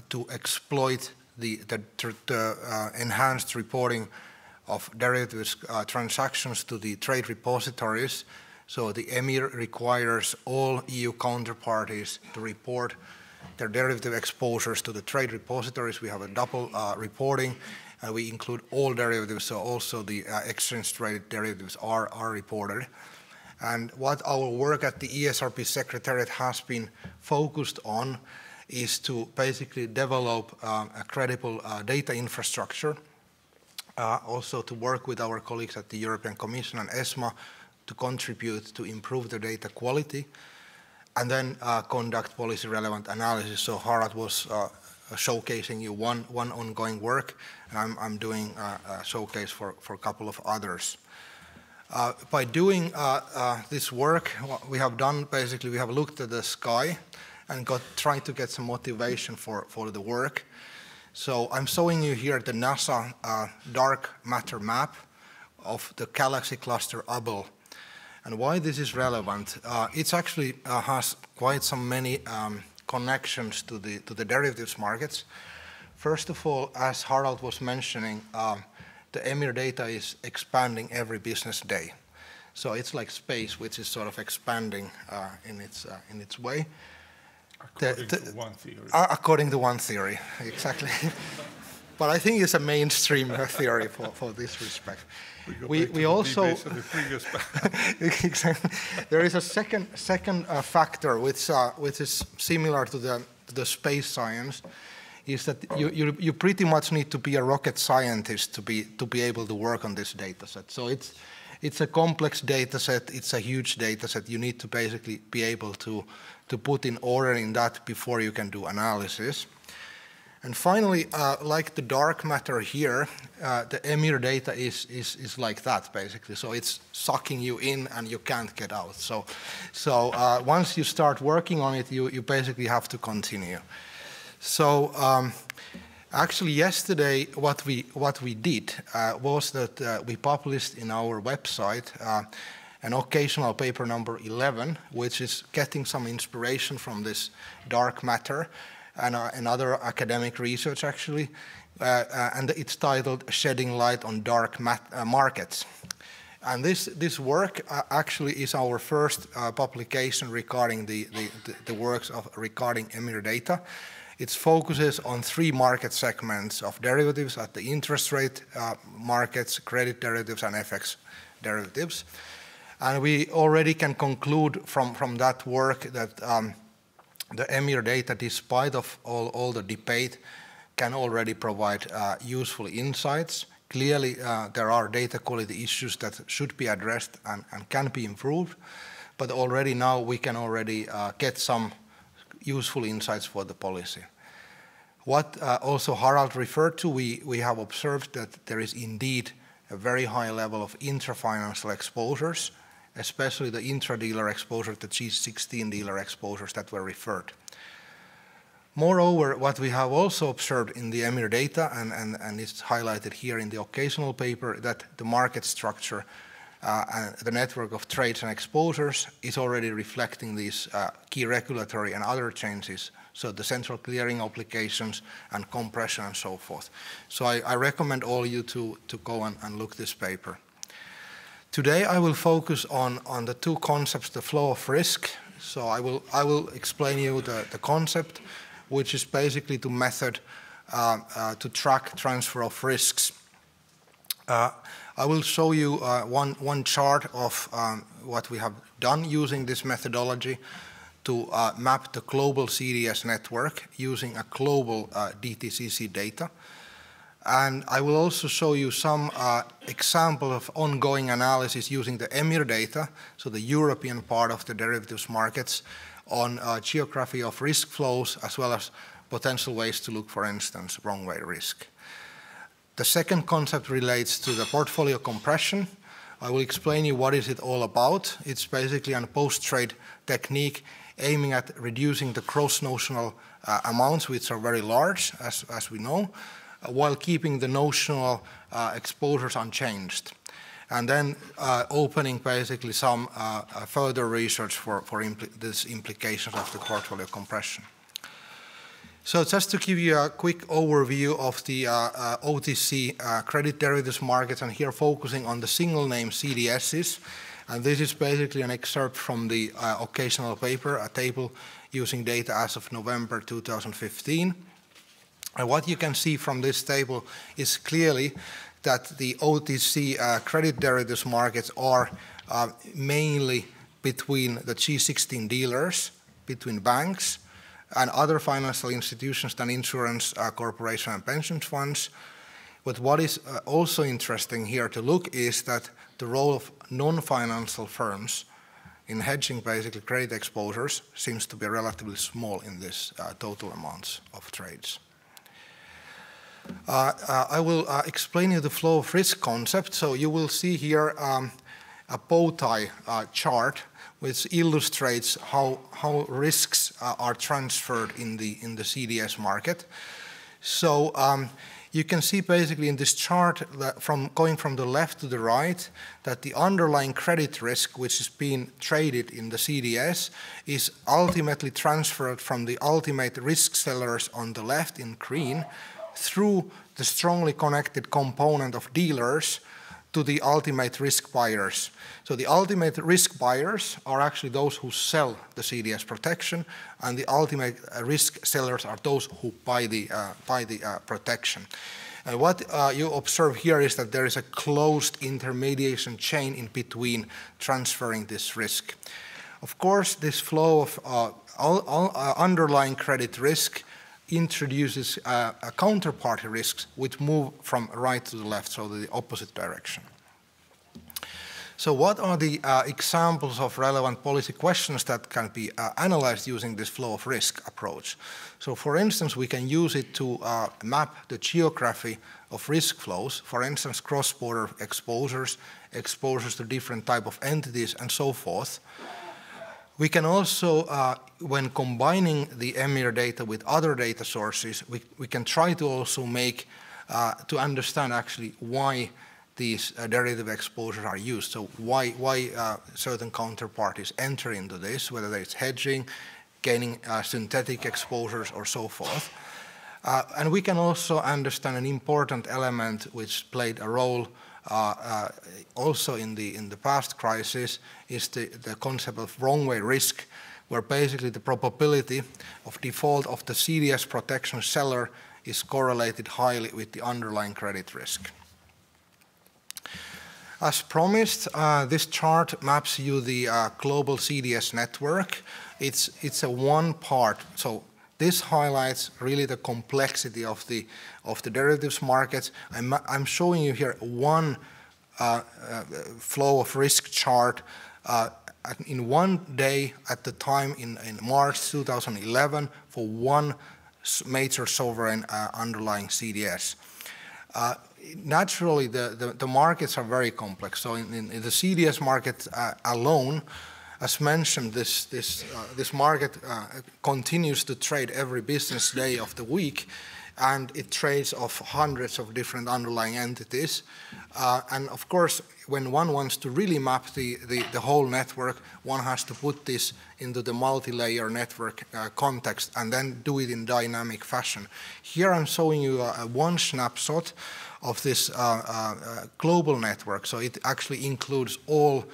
S4: to exploit the, the, the uh, enhanced reporting of derivatives transactions to the trade repositories. So the EMIR requires all EU counterparties to report their derivative exposures to the trade repositories. We have a double uh, reporting, and we include all derivatives, so also the uh, exchange-traded derivatives are, are reported. And what our work at the ESRB Secretariat has been focused on is to basically develop uh, a credible uh, data infrastructure, uh, also to work with our colleagues at the European Commission and ESMA to contribute to improve the data quality, and then uh, conduct policy relevant analysis. So Harald was uh, showcasing you one, one ongoing work, and I'm, I'm doing uh, a showcase for, for a couple of others. Uh, by doing uh, uh, this work, what we have done basically, we have looked at the sky and got trying to get some motivation for, for the work. So I'm showing you here the NASA uh, dark matter map of the galaxy cluster Abell. And why this is relevant, uh, it actually uh, has quite some many um, connections to the, to the derivatives markets. First of all, as Harald was mentioning, uh, the EMIR data is expanding every business day. So it's like space, which is sort of expanding uh, in, its, uh, in its way.
S1: According the, the, to one theory.
S4: according to one theory, (laughs) exactly. but I think it's a mainstream (laughs) theory for, for this respect.
S1: We, we, we also (laughs)
S4: there is a second second uh, factor which uh, which is similar to the to the space science is that you, you you pretty much need to be a rocket scientist to be to be able to work on this data set. So it's it's a complex data set, it's a huge data set. You need to basically be able to to put in order in that before you can do analysis. And finally, uh, like the dark matter here, uh, the EMIR data is, is, is like that basically. So it's sucking you in and you can't get out. So, so uh, once you start working on it, you, you basically have to continue. So um, actually yesterday what we, what we did uh, was that uh, we published in our website uh, an occasional paper number 11, which is getting some inspiration from this dark matter and, uh, and other academic research actually. Uh, uh, and it's titled Shedding Light on Dark uh, Markets. And this, this work uh, actually is our first uh, publication regarding the, the, the, works of regarding EMIR data. It focuses on three market segments of derivatives at the interest rate markets, credit derivatives, and FX derivatives. And we already can conclude from, from that work that um, the EMIR data, despite of all, all the debate, can already provide uh, useful insights. Clearly, uh, there are data quality issues that should be addressed and, and can be improved, but already now we can already uh, get some useful insights for the policy. What uh, also Harald referred to, we, we have observed that there is indeed a very high level of intra-financial exposures especially the intra-dealer exposure, the G16 dealer exposures that were referred. Moreover, what we have also observed in the EMIR data, and, and, and it's highlighted here in the occasional paper, that the market structure uh, and the network of trades and exposures is already reflecting these uh, key regulatory and other changes so the central clearing obligations and compression and so forth. So I, I recommend all you to, to go and, and look this paper. Today I will focus on, on the two concepts, the flow of risk. So I will, I will explain you the, the concept, which is basically the method uh, uh, to track transfer of risks. Uh, I will show you uh, one, one chart of um, what we have done using this methodology to uh, map the global CDS network using a global uh, DTCC data. And I will also show you some uh, examples of ongoing analysis using the EMIR data, so the European part of the derivatives markets, on uh, geography of risk flows, as well as potential ways to look, for instance, wrong way risk. The second concept relates to the portfolio compression. I will explain you what is it all about. It's basically a post-trade technique aiming at reducing the gross notional uh, amounts, which are very large, as, as we know, while keeping the notional uh, exposures unchanged. And then uh, opening basically some uh, further research for, for impl these implications of the portfolio compression. So just to give you a quick overview of the uh, uh, OTC uh, credit derivatives markets, and here focusing on the single name CDSs. And this is basically an excerpt from the occasional paper, a table using data as of November 2015. And what you can see from this table is clearly that the OTC uh, credit derivatives markets are uh, mainly between the G16 dealers, between banks, and other financial institutions than insurance, uh, corporation, and pension funds. But what is also interesting here to look is that the role of non-financial firms in hedging basically credit exposures seems to be relatively small in this total amounts of trades. Uh, uh, I will uh, explain you the flow of risk concept. So you will see here um, a bow tie chart which illustrates how, how risks are transferred in the, in the CDS market. So um, you can see basically in this chart from going from the left to the right that the underlying credit risk which is being traded in the CDS is ultimately transferred from the ultimate risk sellers on the left in green through the strongly connected component of dealers to the ultimate risk buyers. So the ultimate risk buyers are actually those who sell the CDS protection, and the ultimate uh, risk sellers are those who buy the, uh, buy the uh, protection. And what uh, you observe here is that there is a closed intermediation chain in between transferring this risk. Of course, this flow of uh, all, all, uh, underlying credit risk introduces uh, counterparty risks which move from right to the left, so the opposite direction. So what are the uh, examples of relevant policy questions that can be uh, analyzed using this flow of risk approach? So for instance, we can use it to uh, map the geography of risk flows, for instance, cross-border exposures, exposures to different type of entities and so forth. We can also, uh, when combining the EMIR data with other data sources, we, we can try to also make, uh, to understand actually why these uh, derivative exposures are used. So why, why uh, certain counterparties enter into this, whether it's hedging, gaining uh, synthetic exposures or so forth. Uh, and we can also understand an important element which played a role also in the, in the past crisis is the, the concept of wrong way risk, where basically the probability of default of the CDS protection seller is correlated highly with the underlying credit risk. As promised, uh, this chart maps you the uh, global CDS network. It's, it's a one part, so this highlights really the complexity of the, of the derivatives markets. I'm, I'm showing you here one uh, uh, flow of risk chart uh, in one day at the time in, in March 2011 for one major sovereign uh, underlying CDS. Uh, naturally, the, the, the, markets are very complex. So in, in, the CDS market uh, alone, as mentioned, this, this, uh, this market uh, continues to trade every business day of the week. and it trades off hundreds of different underlying entities. Uh, and of course, when one wants to really map the, the, the, whole network, one has to put this into the multi-layer network uh, context and then do it in dynamic fashion. Here I'm showing you a, a one snapshot of this uh, uh, uh global network. So it actually includes all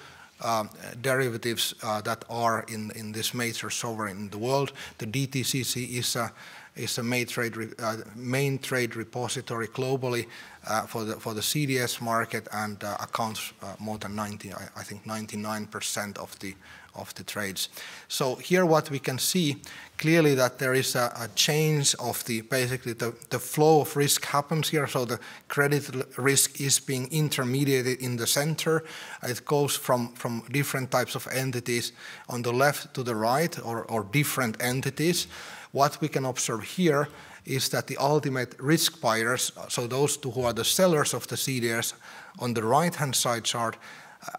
S4: uh, derivatives uh, that are in, in this major sovereign in the world. The DTCC is a, is a main trade, uh, main trade repository globally uh, for, the, for the CDS market and uh, accounts uh, more than 90, I, I think 99% of the of the trades. So here what we can see clearly that there is a, change of the basically the, the flow of risk happens here. So the credit risk is being intermediated in the center. It goes from, from different types of entities on the left to the right or, or different entities. What we can observe here is that the ultimate risk buyers, so those who are the sellers of the CDS on the right-hand side chart,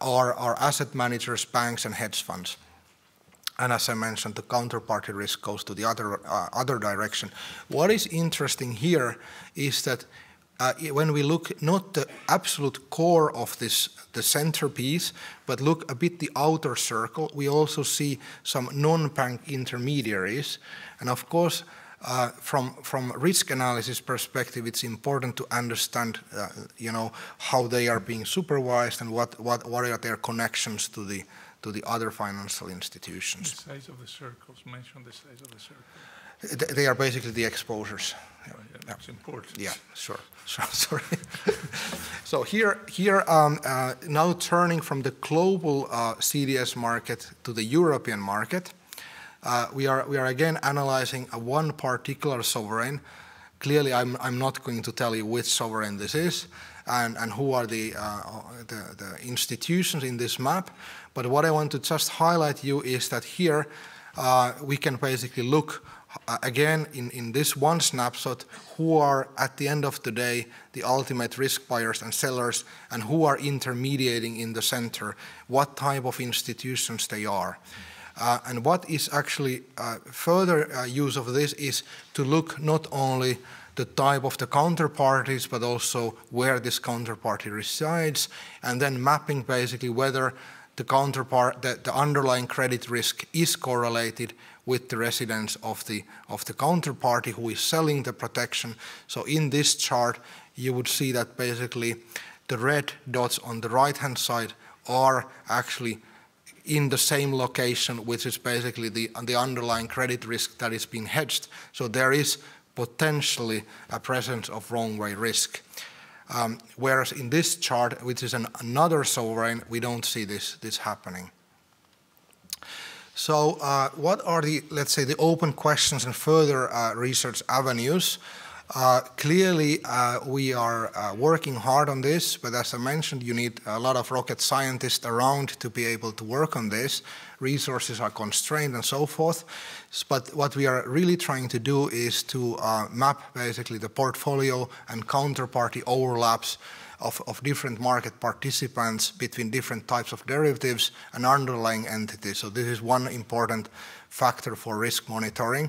S4: are, are asset managers, banks, and hedge funds. And as I mentioned, the counterparty risk goes to the other, uh, other direction. What is interesting here is that uh, when we look not the absolute core of this, the centerpiece, but look a bit the outer circle, we also see some non-bank intermediaries. And of course, uh, from from risk analysis perspective, it's important to understand, uh, you know, how they are being supervised and what what what are their connections to the to the other financial institutions.
S1: The size of the circles. Mention the size of the circles.
S4: They are basically the exposures.
S1: Yeah, yeah, that's important.
S4: Yeah, sure. (laughs) Sorry. (laughs) so here, here um, uh, now turning from the global uh, CDS market to the European market. Uh, we, are, we are again analyzing one particular sovereign. Clearly, I'm, I'm not going to tell you which sovereign this is and, and who are the, uh, the, the, institutions in this map. But what I want to just highlight you is that here uh, we can basically look uh, again in, in this one snapshot who are at the end of the day the ultimate risk buyers and sellers and who are intermediating in the center, what type of institutions they are. Uh, and what is actually uh, further uh, use of this is to look not only the type of the counterparties, but also where this counterparty resides, and then mapping basically whether the counterpart, the, the underlying credit risk is correlated with the residence of the of the counterparty who is selling the protection. So in this chart, you would see that basically the red dots on the right-hand side are actually in the same location, which is basically the, the underlying credit risk that is being hedged. So there is potentially a presence of wrong way risk. Um, whereas in this chart, which is an, another sovereign, we don't see this, this happening. So uh, what are the, let's say, the open questions and further uh, research avenues? Uh, clearly, uh, we are uh, working hard on this, but as I mentioned, you need a lot of rocket scientists around to be able to work on this. Resources are constrained and so forth. But what we are really trying to do is to uh, map basically the portfolio and counterparty overlaps of, of, different market participants between different types of derivatives and underlying entities. So this is one important factor for risk monitoring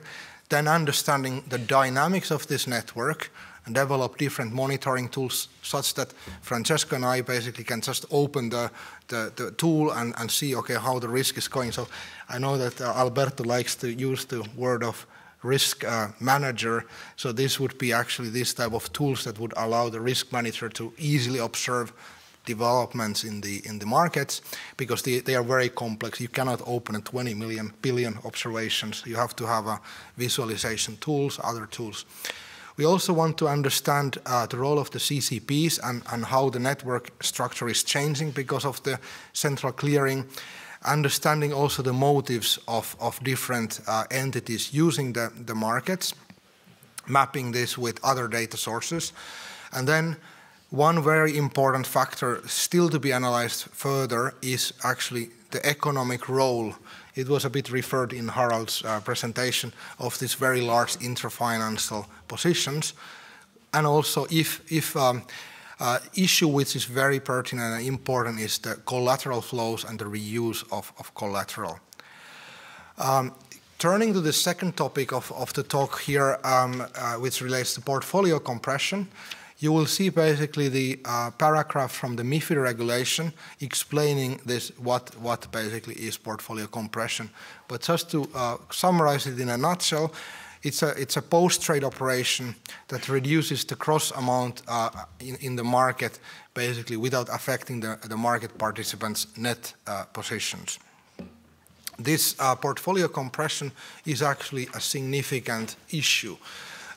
S4: then understanding the dynamics of this network and develop different monitoring tools such that Francesco and I basically can just open the, the, the tool and, and, see, okay, how the risk is going. So I know that uh, Alberto likes to use the word of risk uh, manager. So this would be actually this type of tools that would allow the risk manager to easily observe developments in the in the markets because they, they are very complex. You cannot open 20 million billion observations. You have to have a visualization tools, other tools. We also want to understand uh, the role of the CCPs and, and how the network structure is changing because of the central clearing, understanding also the motives of, of different uh, entities using the, the markets, mapping this with other data sources, and then one very important factor still to be analyzed further is actually the economic role. It was a bit referred in Harald's uh, presentation of these very large intra-financial positions. And also if, if um, uh, issue which is very pertinent and important is the collateral flows and the reuse of, of collateral. Um, turning to the second topic of, of the talk here, um, uh, which relates to portfolio compression, you will see basically the uh, paragraph from the MIFID regulation explaining this, what, what basically is portfolio compression. But just to uh, summarize it in a nutshell, it's a, it's a post-trade operation that reduces the gross amount uh, in, in, the market basically without affecting the, the market participants' net uh, positions. This uh, portfolio compression is actually a significant issue.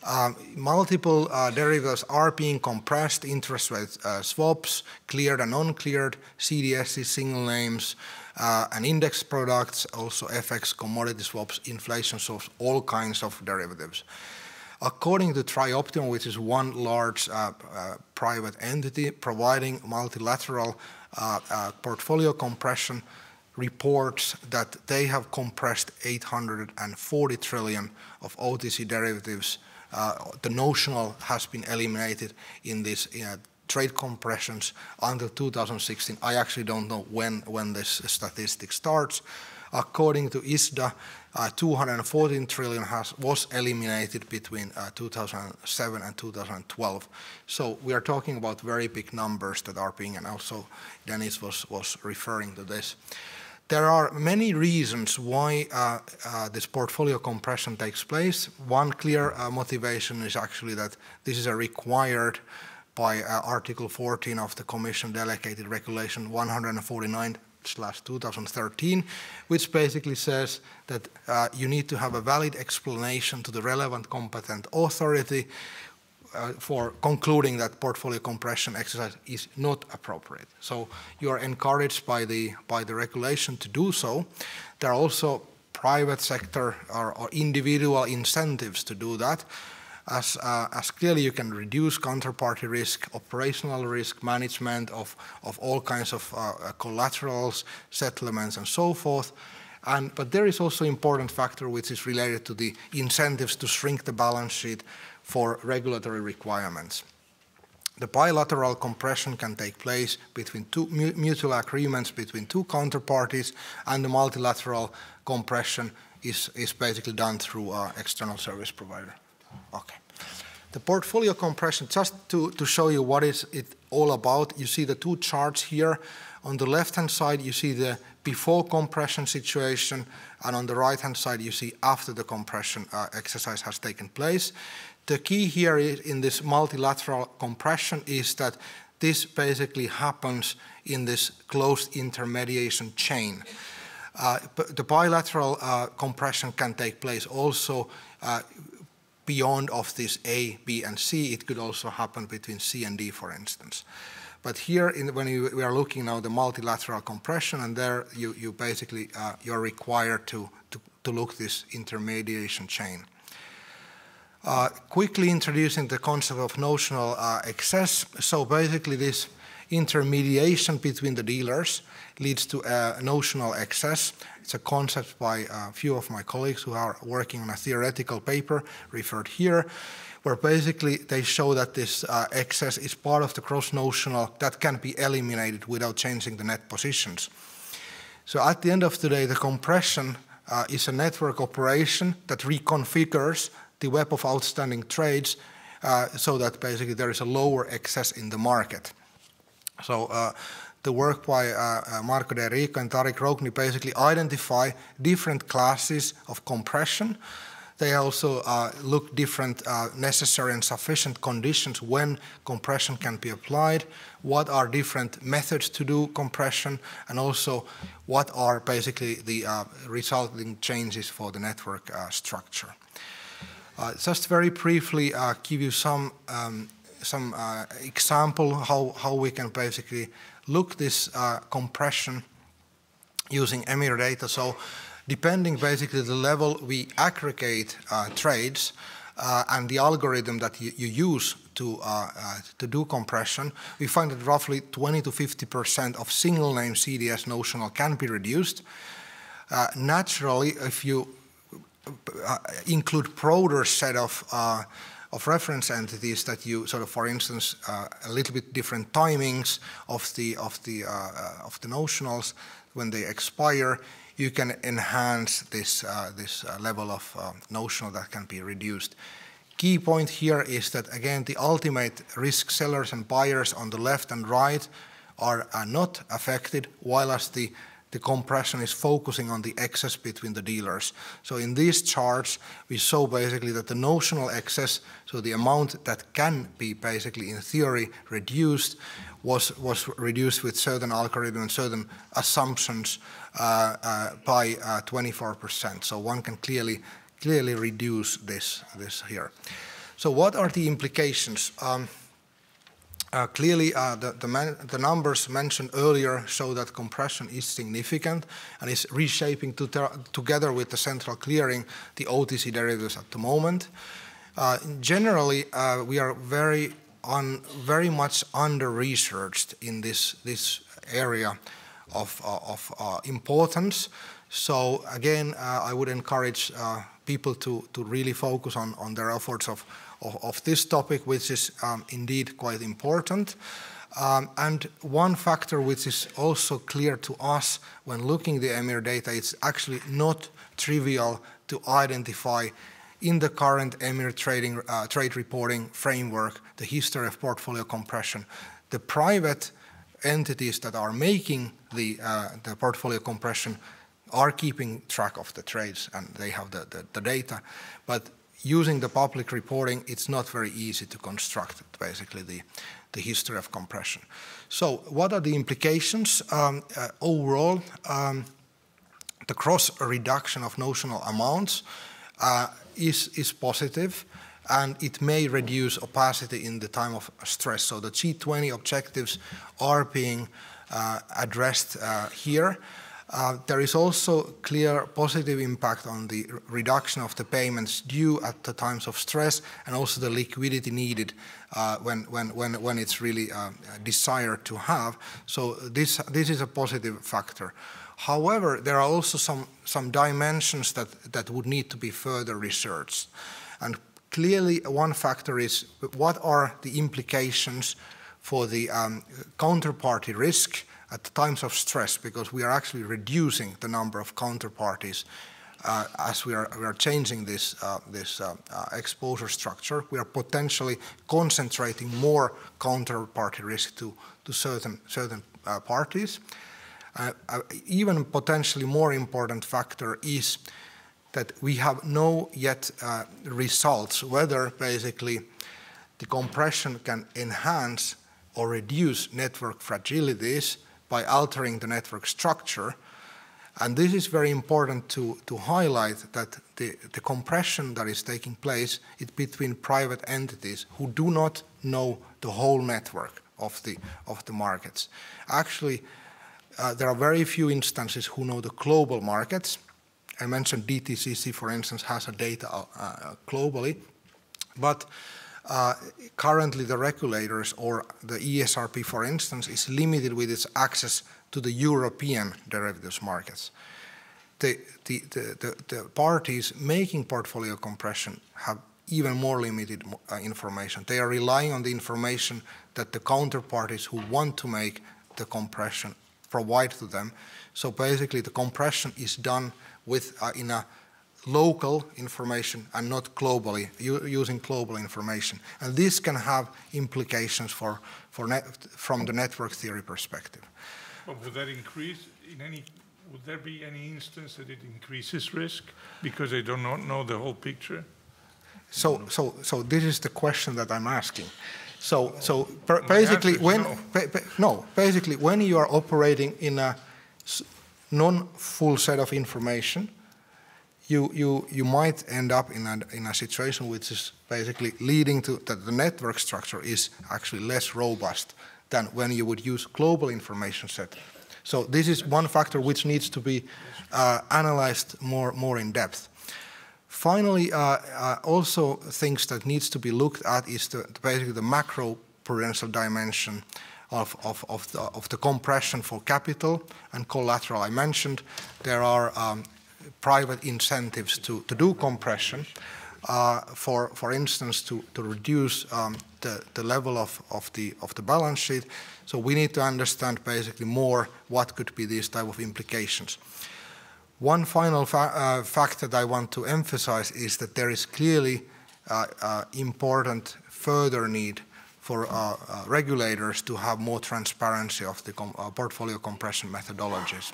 S4: Um, multiple uh, derivatives are being compressed, interest rate uh, swaps, cleared and uncleared, CDSs, single names, uh, and index products, also FX, commodity swaps, inflation swaps, all kinds of derivatives. According to TriOptima, which is one large uh, uh, private entity providing multilateral uh, portfolio compression, reports that they have compressed 840 trillion of OTC derivatives the notional has been eliminated in these trade compressions until 2016. I actually don't know when, when this statistic starts. According to ISDA, uh, 214 trillion has, was eliminated between uh, 2007 and 2012. So we are talking about very big numbers that are being, and also Dennis was, was referring to this. There are many reasons why uh, uh, this portfolio compression takes place. One clear uh, motivation is actually that this is a required by uh, Article 14 of the Commission Delegated Regulation 149 2013, which basically says that uh, you need to have a valid explanation to the relevant competent authority uh, for concluding that portfolio compression exercise is not appropriate. So you are encouraged by the, by the regulation to do so. There are also private sector or, or individual incentives to do that. As, uh, as, clearly you can reduce counterparty risk, operational risk, management of, of all kinds of uh, uh collaterals, settlements, and so forth. And, but there is also important factor which is related to the incentives to shrink the balance sheet for regulatory requirements. The bilateral compression can take place between two mutual agreements between two counterparties, and the multilateral compression is, is basically done through an external service provider. Okay. The portfolio compression, just to, to show you what is it all about, you see the two charts here. On the left-hand side, you see the before compression situation, and on the right-hand side, you see after the compression uh, exercise has taken place. The key here in this multilateral compression is that this basically happens in this closed intermediation chain. Uh, the bilateral uh, compression can take place also uh, beyond of this A, B, and C. It could also happen between C and D, for instance. But here, in, when you, we are looking now the multilateral compression, and there you, you basically uh, you're required to, to, to look this intermediation chain. Uh, quickly introducing the concept of notional uh, excess. So basically this intermediation between the dealers leads to a notional excess. It's a concept by a few of my colleagues who are working on a theoretical paper referred here, where basically they show that this uh, excess is part of the gross notional that can be eliminated without changing the net positions. So at the end of the day, the compression uh, is a network operation that reconfigures the web of outstanding trades uh, so that basically there is a lower excess in the market. So uh, the work by uh, uh Marco D'Errico and Tarik Roukny basically identify different classes of compression. They also uh, look different uh, necessary and sufficient conditions when compression can be applied, what are different methods to do compression, and also what are basically the resulting changes for the network structure. Uh, just very briefly uh, give you some um, some uh, example how, how we can basically look this uh, compression using EMIR data. So depending basically the level we aggregate uh, trades uh, and the algorithm that you, you use to, to do compression, we find that roughly 20 to 50% of single name CDS notional can be reduced. naturally, if you uh, include broader set of uh, of reference entities that you sort of, for instance, uh, a little bit different timings of the of the uh, uh of the notionals when they expire, you can enhance this uh, this uh, level of notional that can be reduced. Key point here is that again the ultimate risk sellers and buyers on the left and right are, are not affected, while as the the compression is focusing on the excess between the dealers. So in these charts, we show basically that the notional excess, so the amount that can be basically in theory reduced, was, was reduced with certain algorithm and certain assumptions uh, uh, by 24%. Uh, so one can clearly, clearly reduce this, this here. So what are the implications? Um, uh, clearly, uh, the, the, the, numbers mentioned earlier show that compression is significant and is reshaping to together with the central clearing the OTC derivatives at the moment. Uh, generally, uh, we are very, on, very much under-researched in this, this area of, uh, of importance. So again, I would encourage people to, to really focus on, on their efforts of of, of this topic, which is um, indeed quite important. Um, and one factor which is also clear to us when looking the EMIR data, it's actually not trivial to identify in the current EMIR trading, uh, trade reporting framework the history of portfolio compression. The private entities that are making the, uh, the portfolio compression are keeping track of the trades and they have the, the, the data. But using the public reporting, it's not very easy to construct basically the, the history of compression. So what are the implications? Um, uh, overall, um, the gross reduction of notional amounts uh, is, is positive and it may reduce opacity in the time of stress. So the G20 objectives are being uh, addressed uh, here. Uh, there is also clear positive impact on the reduction of the payments due at the times of stress and also the liquidity needed uh, when, when, when, when it's really uh, desired to have. So this, this is a positive factor. However, there are also some, some dimensions that, that would need to be further researched. And clearly one factor is what are the implications for the um, counterparty risk at times of stress because we are actually reducing the number of counterparties uh, as we are, we are changing this, uh, this uh, uh exposure structure. We are potentially concentrating more counterparty risk to, to certain, certain uh, parties. Uh, even potentially more important factor is that we have no yet results whether basically the compression can enhance or reduce network fragilities by altering the network structure. And this is very important to, to highlight that the, the compression that is taking place is between private entities who do not know the whole network of the, of the markets. Actually, uh, there are very few instances who know the global markets. I mentioned DTCC, for instance, has a data uh, globally, but uh, currently the regulators or the ESRB, for instance, is limited with its access to the European derivatives markets. The, the, the, the parties making portfolio compression have even more limited uh, information. They are relying on the information that the counterparties who want to make the compression provide to them. So basically the compression is done with, uh, in a local information and not globally, using global information. And this can have implications for, for from the network theory perspective.
S1: But would that increase in any, would there be any instance that it increases risk because they do not know the whole picture?
S4: So, so, so this is the question that I'm asking. So, so basically, when no. no, basically, when you are operating in a non-full set of information, you, you, you might end up in a, in a situation which is basically leading to that the network structure is actually less robust than when you would use global information set. So this is one factor which needs to be uh, analyzed more, more in depth. Finally, uh, uh, also things that needs to be looked at is the, basically the macro prudential dimension of, of, of, the, of the compression for capital and collateral. I mentioned there are um, private incentives to, to do compression. uh, for, for instance, to, to reduce um, the, the level of, of, the, of the balance sheet. So we need to understand basically more what could be these type of implications. One final fa uh, fact that I want to emphasize is that there is clearly uh, uh, important further need for uh, uh, regulators to have more transparency of the com portfolio compression methodologies.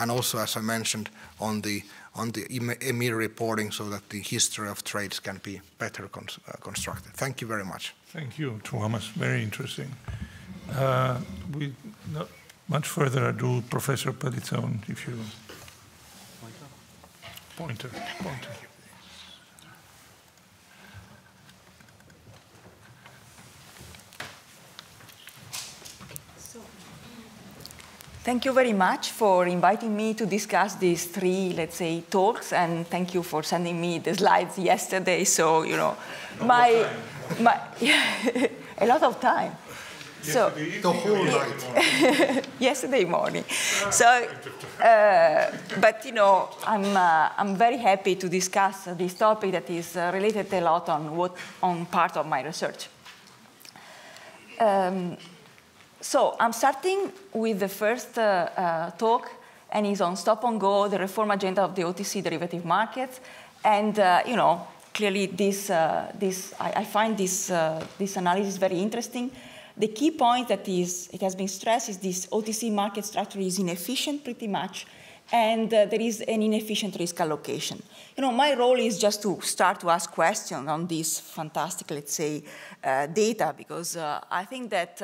S4: And also, as I mentioned, on the on the EMIR reporting so that the history of trades can be better con constructed. Thank you very much.
S1: Thank you, Tuomas. Very interesting. Uh, we, not much further ado, Professor Pelizzon, if you... Pointer. Pointer. Pointer.
S5: Thank you very much for inviting me to discuss these three, let's say, talks, and thank you for sending me the slides yesterday. So, you know, my, my (laughs) a lot of time.
S4: So the whole night. (laughs)
S5: yesterday morning. So, uh, but you know, I'm uh, I'm very happy to discuss this topic that is uh, related a lot on what on part of my research. Um, so I'm starting with the first uh, uh, talk, and it's on stop and go, the reform agenda of the OTC derivative markets. And, uh, you know, clearly this, uh, this I, I, find this, uh, this analysis very interesting. The key point that is, it has been stressed is this OTC market structure is inefficient pretty much, and uh, there is an inefficient risk allocation. You know, my role is just to start to ask questions on this fantastic, let's say, data, because I think that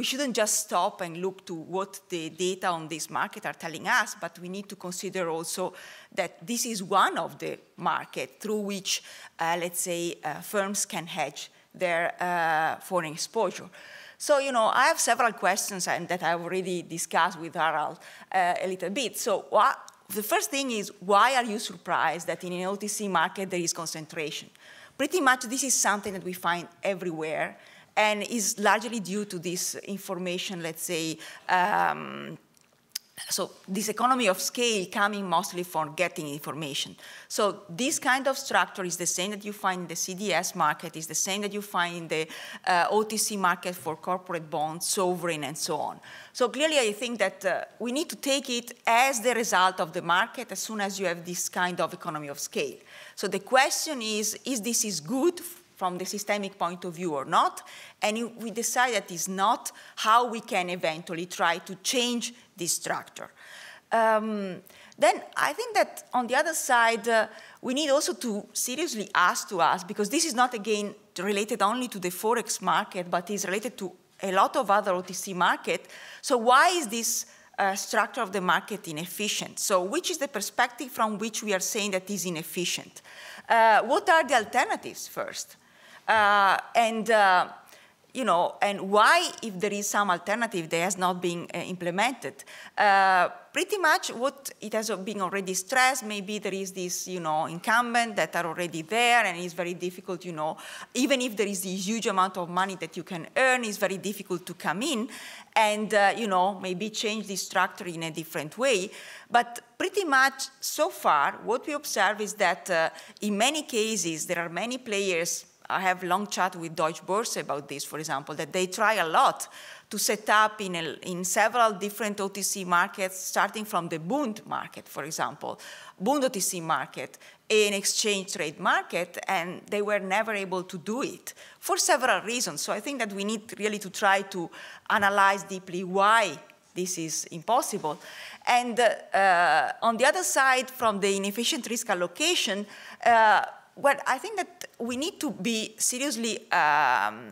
S5: we shouldn't just stop and look to what the data on this market are telling us, but we need to consider also that this is one of the market through which, uh, let's say, uh, firms can hedge their uh, foreign exposure. So, you know, I have several questions and that I've already discussed with Harald uh, a little bit. So, what, the first thing is, why are you surprised that in an OTC market there is concentration? Pretty much this is something that we find everywhere and is largely due to this information, let's say, um, so this economy of scale coming mostly from getting information. So this kind of structure is the same that you find in the CDS market, is the same that you find in the uh, OTC market for corporate bonds, sovereign, and so on. So clearly I think that uh, we need to take it as the result of the market as soon as you have this kind of economy of scale. So the question is, is this is good from the systemic point of view or not. And we decide that is not how we can eventually try to change this structure. Um, then I think that on the other side, uh, we need also to seriously ask to us, because this is not again related only to the Forex market, but is related to a lot of other OTC market. So why is this uh, structure of the market inefficient? So which is the perspective from which we are saying that is inefficient? Uh, what are the alternatives first? Uh, and uh, you know, and why, if there is some alternative that has not been uh, implemented? Uh, pretty much what it has been already stressed, maybe there is this, you know, incumbent that are already there and it's very difficult, you know, even if there is this huge amount of money that you can earn, it's very difficult to come in and, uh, you know, maybe change the structure in a different way. But pretty much so far, what we observe is that uh, in many cases, there are many players I have long chat with Deutsche Börse about this, for example, that they try a lot to set up in, a, in several different OTC markets, starting from the Bund market, for example, Bund OTC market, an exchange trade market, and they were never able to do it for several reasons. So I think that we need really to try to analyze deeply why this is impossible. And uh, on the other side, from the inefficient risk allocation, uh, well, I think that we need to be seriously um,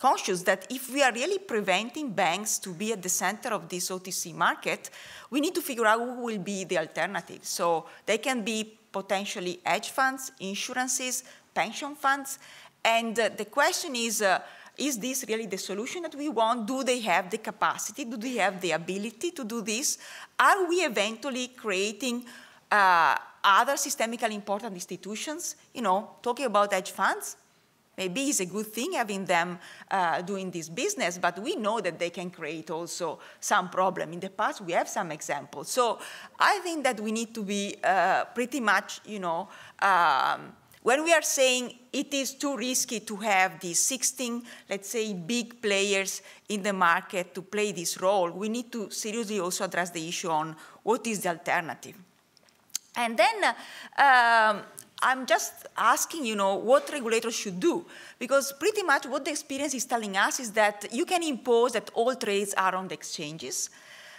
S5: conscious that if we are really preventing banks to be at the center of this OTC market, we need to figure out who will be the alternative. So they can be potentially hedge funds, insurances, pension funds. And uh, the question is, uh, is this really the solution that we want? Do they have the capacity? Do they have the ability to do this? Are we eventually creating uh, other systemically important institutions, you know, talking about hedge funds, maybe it's a good thing having them uh, doing this business, but we know that they can create also some problem. In the past, we have some examples. So I think that we need to be uh, pretty much, you know, um, When we are saying it is too risky to have these 16, let's say, big players in the market to play this role, we need to seriously also address the issue on what is the alternative. And then um, I'm just asking, you know, what regulators should do. Because pretty much what the experience is telling us is that you can impose that all trades are on the exchanges.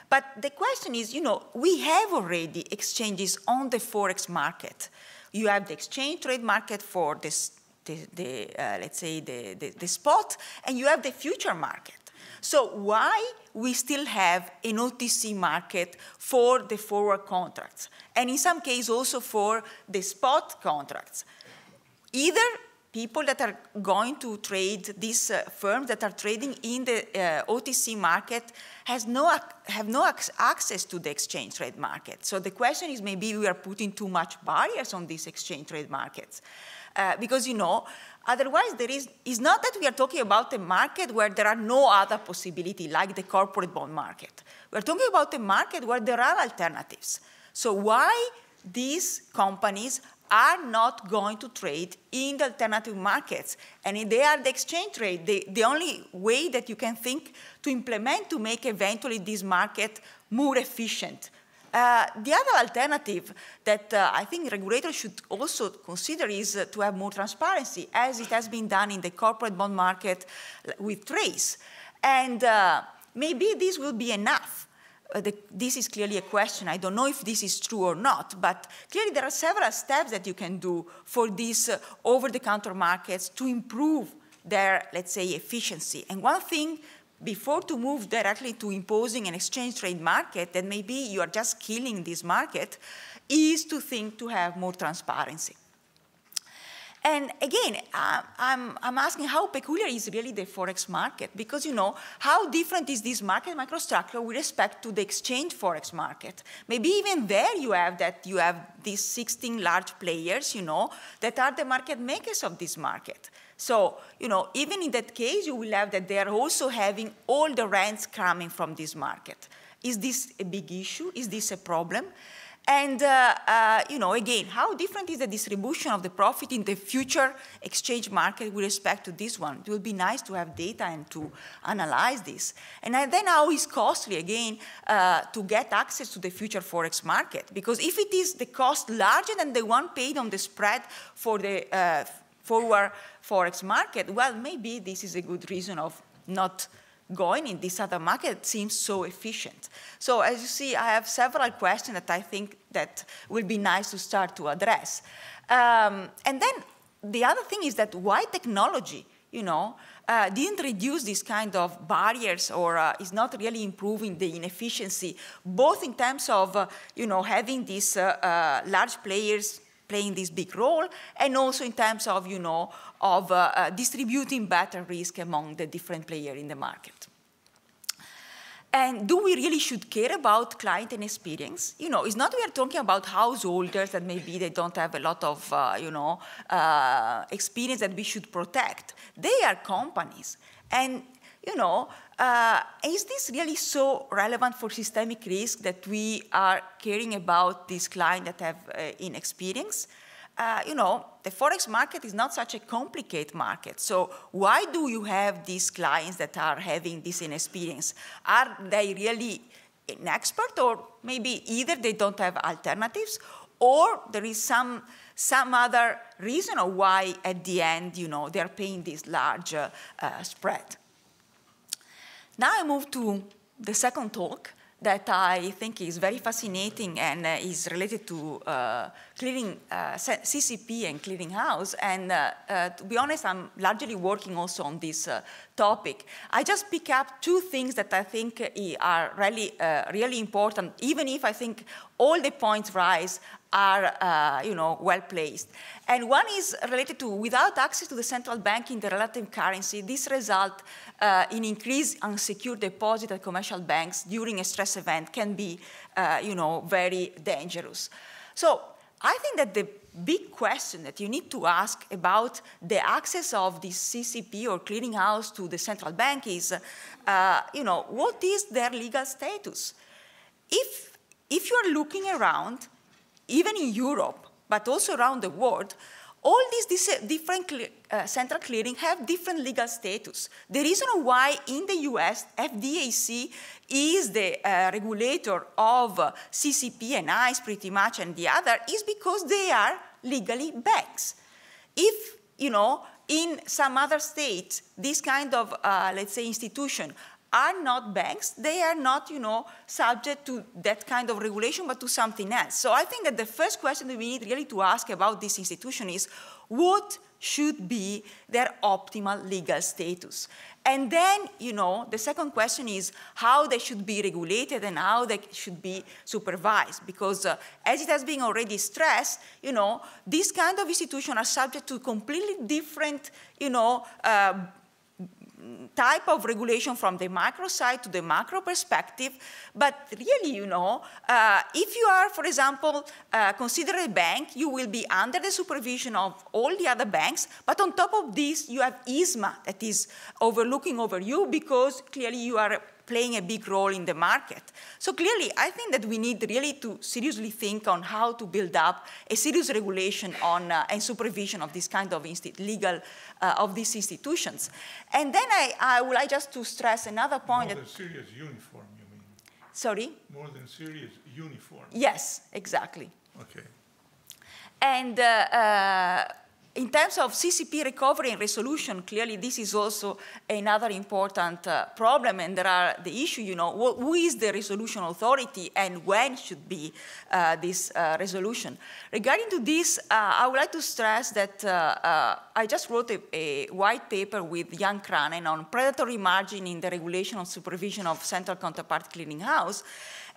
S5: But the question is, you know, we have already exchanges on the Forex market. You have the exchange trade market for this, the, the uh, let's say, the, the, the spot, and you have the future market. So why we still have an OTC market for the forward contracts, and in some cases also for the spot contracts? Either people that are going to trade, these uh, firms that are trading in the uh, OTC market has no, have no access to the exchange trade market. So the question is maybe we are putting too much barriers on these exchange trade markets. Uh, because, you know, otherwise there is, it's not that we are talking about a market where there are no other possibility, like the corporate bond market. We're talking about a market where there are alternatives. So why these companies are not going to trade in the alternative markets. And they are the exchange rate. The, the only way that you can think to implement to make eventually this market more efficient. Uh, the other alternative that uh, I think regulators should also consider is uh, to have more transparency, as it has been done in the corporate bond market with TRACE. And uh, maybe this will be enough uh, the, this is clearly a question. I don't know if this is true or not, but clearly there are several steps that you can do for these uh, over-the-counter markets to improve their, let's say, efficiency. And one thing before to move directly to imposing an exchange trade market that maybe you are just killing this market is to think to have more transparency. And again, I'm, I'm asking how peculiar is really the Forex market? Because, you know, how different is this market microstructure with respect to the exchange Forex market? Maybe even there you have that you have these 16 large players, you know, that are the market makers of this market. So, you know, even in that case, you will have that they are also having all the rents coming from this market. Is this a big issue? Is this a problem? And, uh, uh, you know, again, how different is the distribution of the profit in the future exchange market with respect to this one? It would be nice to have data and to analyze this. And then how is costly, again, uh, to get access to the future Forex market? Because if it is the cost larger than the one paid on the spread for the uh, forward Forex market, well, maybe this is a good reason of not going in this other market seems so efficient. So as you see, I have several questions that I think that will be nice to start to address. Um, and then the other thing is that why technology, you know, uh, didn't reduce this kind of barriers or uh, is not really improving the inefficiency, both in terms of, uh, you know, having these uh, uh, large players playing this big role, and also in terms of, you know, of uh, uh, distributing better risk among the different players in the market. And do we really should care about client and experience? You know, it's not we are talking about householders that maybe they don't have a lot of, uh, you know, uh, experience that we should protect. They are companies. And, you know, uh, is this really so relevant for systemic risk that we are caring about these clients that have uh, inexperience? uh, you know, the Forex market is not such a complicated market. So why do you have these clients that are having this inexperience? Are they really an expert or maybe either they don't have alternatives or there is some, some other reason why at the end, you know, they're paying this large uh, uh, spread. Now I move to the second talk, that I think is very fascinating and uh, is related to uh, uh, CCP and clearinghouse. And uh, uh, to be honest, I'm largely working also on this uh, topic. I just pick up two things that I think are really, really important, even if I think all the points rise are uh, you know, well placed. And one is related to without access to the central bank in the relative currency, this result uh, in increased unsecured deposit at commercial banks during a stress event can be uh, you know, very dangerous. So I think that the big question that you need to ask about the access of this CCP or clearinghouse to the central bank is, uh, you know, what is their legal status? If, if you're looking around, even in Europe, but also around the world, all these different uh, central clearing have different legal status. The reason why in the US, FDIC is the uh, regulator of CCP and ICE pretty much and the other is because they are legally banks. If, you know, in some other states, this kind of, uh, let's say, institution are not banks, they are not, you know, subject to that kind of regulation, but to something else. So I think that the first question that we need really to ask about this institution is, what should be their optimal legal status? And then, you know, the second question is how they should be regulated and how they should be supervised. Because uh, as it has been already stressed, you know, these kind of institutions are subject to completely different, you know, uh, type of regulation from the micro side to the macro perspective. But really, you know, uh, if you are, for example, uh, consider a bank, you will be under the supervision of all the other banks. But on top of this, you have ESMA that is overlooking over you because clearly you are playing a big role in the market. So clearly, I think that we need really to seriously think on how to build up a serious regulation on uh, and supervision of this kind of legal uh, of these institutions. And then I, I would like just to stress another point.
S1: More than serious uniform, you mean?
S5: Sorry?
S1: More than serious uniform.
S5: Yes, exactly.
S1: Okay.
S5: And uh, uh in terms of CCP recovery and resolution, clearly this is also another important uh, problem, and there are the issue, you know, wh who is the resolution authority and when should be uh, this uh, resolution. Regarding to this, uh, I would like to stress that uh, uh, I just wrote a, a, white paper with Jan Krahnen on predatory margin in the regulation of supervision of central counterpart clearinghouse,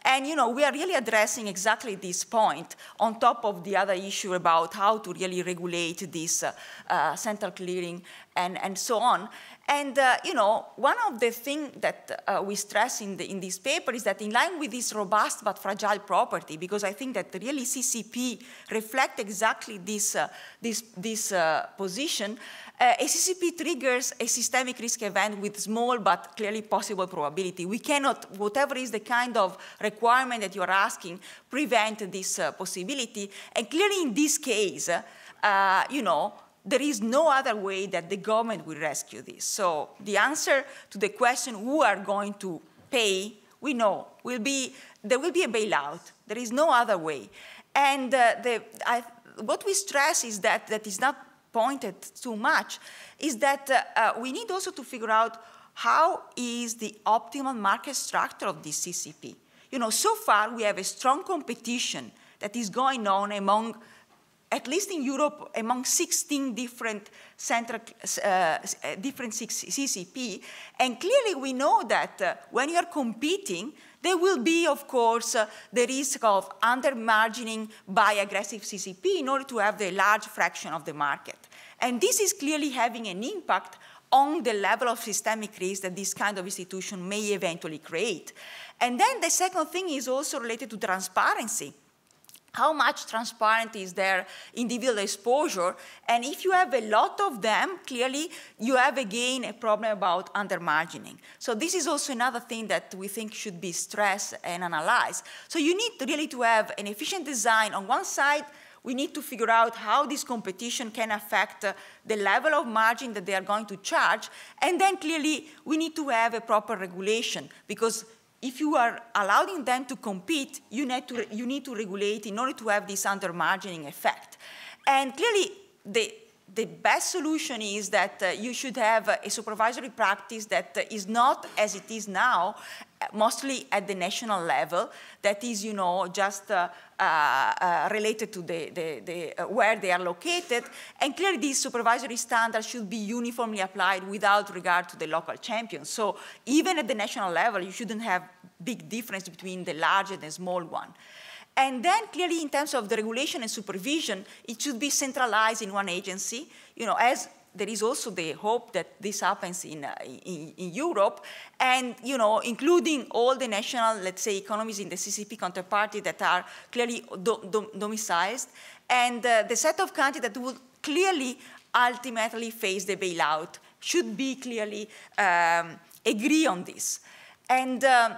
S5: and you know, we are really addressing exactly this point on top of the other issue about how to really regulate this uh, uh, central clearing and, and so on. And uh, you know, one of the things that uh, we stress in, the, in this paper is that in line with this robust but fragile property, because I think that really CCP reflect exactly this, uh, this, this uh, position, uh, a CCP triggers a systemic risk event with small but clearly possible probability. We cannot, whatever is the kind of requirement that you are asking, prevent this uh, possibility. And clearly in this case, you know, there is no other way that the government will rescue this. So the answer to the question who are going to pay, we know, will be, there will be a bailout. There is no other way. And uh, the, I, what we stress is that that is not pointed too much, is that uh, uh, we need also to figure out how is the optimal market structure of this CCP. You know, so far we have a strong competition that is going on among, at least in Europe, among 16 different central, uh, uh different CCP, and clearly we know that uh, when you're competing, there will be, of course, uh, the risk of undermargining by aggressive CCP in order to have the large fraction of the market. And this is clearly having an impact on the level of systemic risk that this kind of institution may eventually create. And then the second thing is also related to transparency how much transparent is their individual exposure. And if you have a lot of them, clearly you have again a problem about undermargining. So this is also another thing that we think should be stressed and analyzed. So you need really to have an efficient design on one side, we need to figure out how this competition can affect uh, the level of margin that they are going to charge. And then clearly, we need to have a proper regulation because if you are allowing them to compete, you need to, you need to regulate in order to have this under-margining effect. And clearly, the, the best solution is that uh, you should have a supervisory practice that uh, not as it is now, uh, mostly at the national level, that is, you know, just uh, uh, uh related to the, the, the where they are located. And clearly, these supervisory standards should be uniformly applied without regard to the local champions. So even at the national level, you shouldn't have big difference between the large and the small one. And then clearly in terms of the regulation and supervision, it should be centralized in one agency, you know, as there is also the hope that this happens in, uh, in, in, Europe, and you know, including all the national, let's say, economies in the CCP counterparty that are clearly do, do, domiciled, and uh, the set of countries that will clearly ultimately face the bailout should be clearly um, agree on this. And um,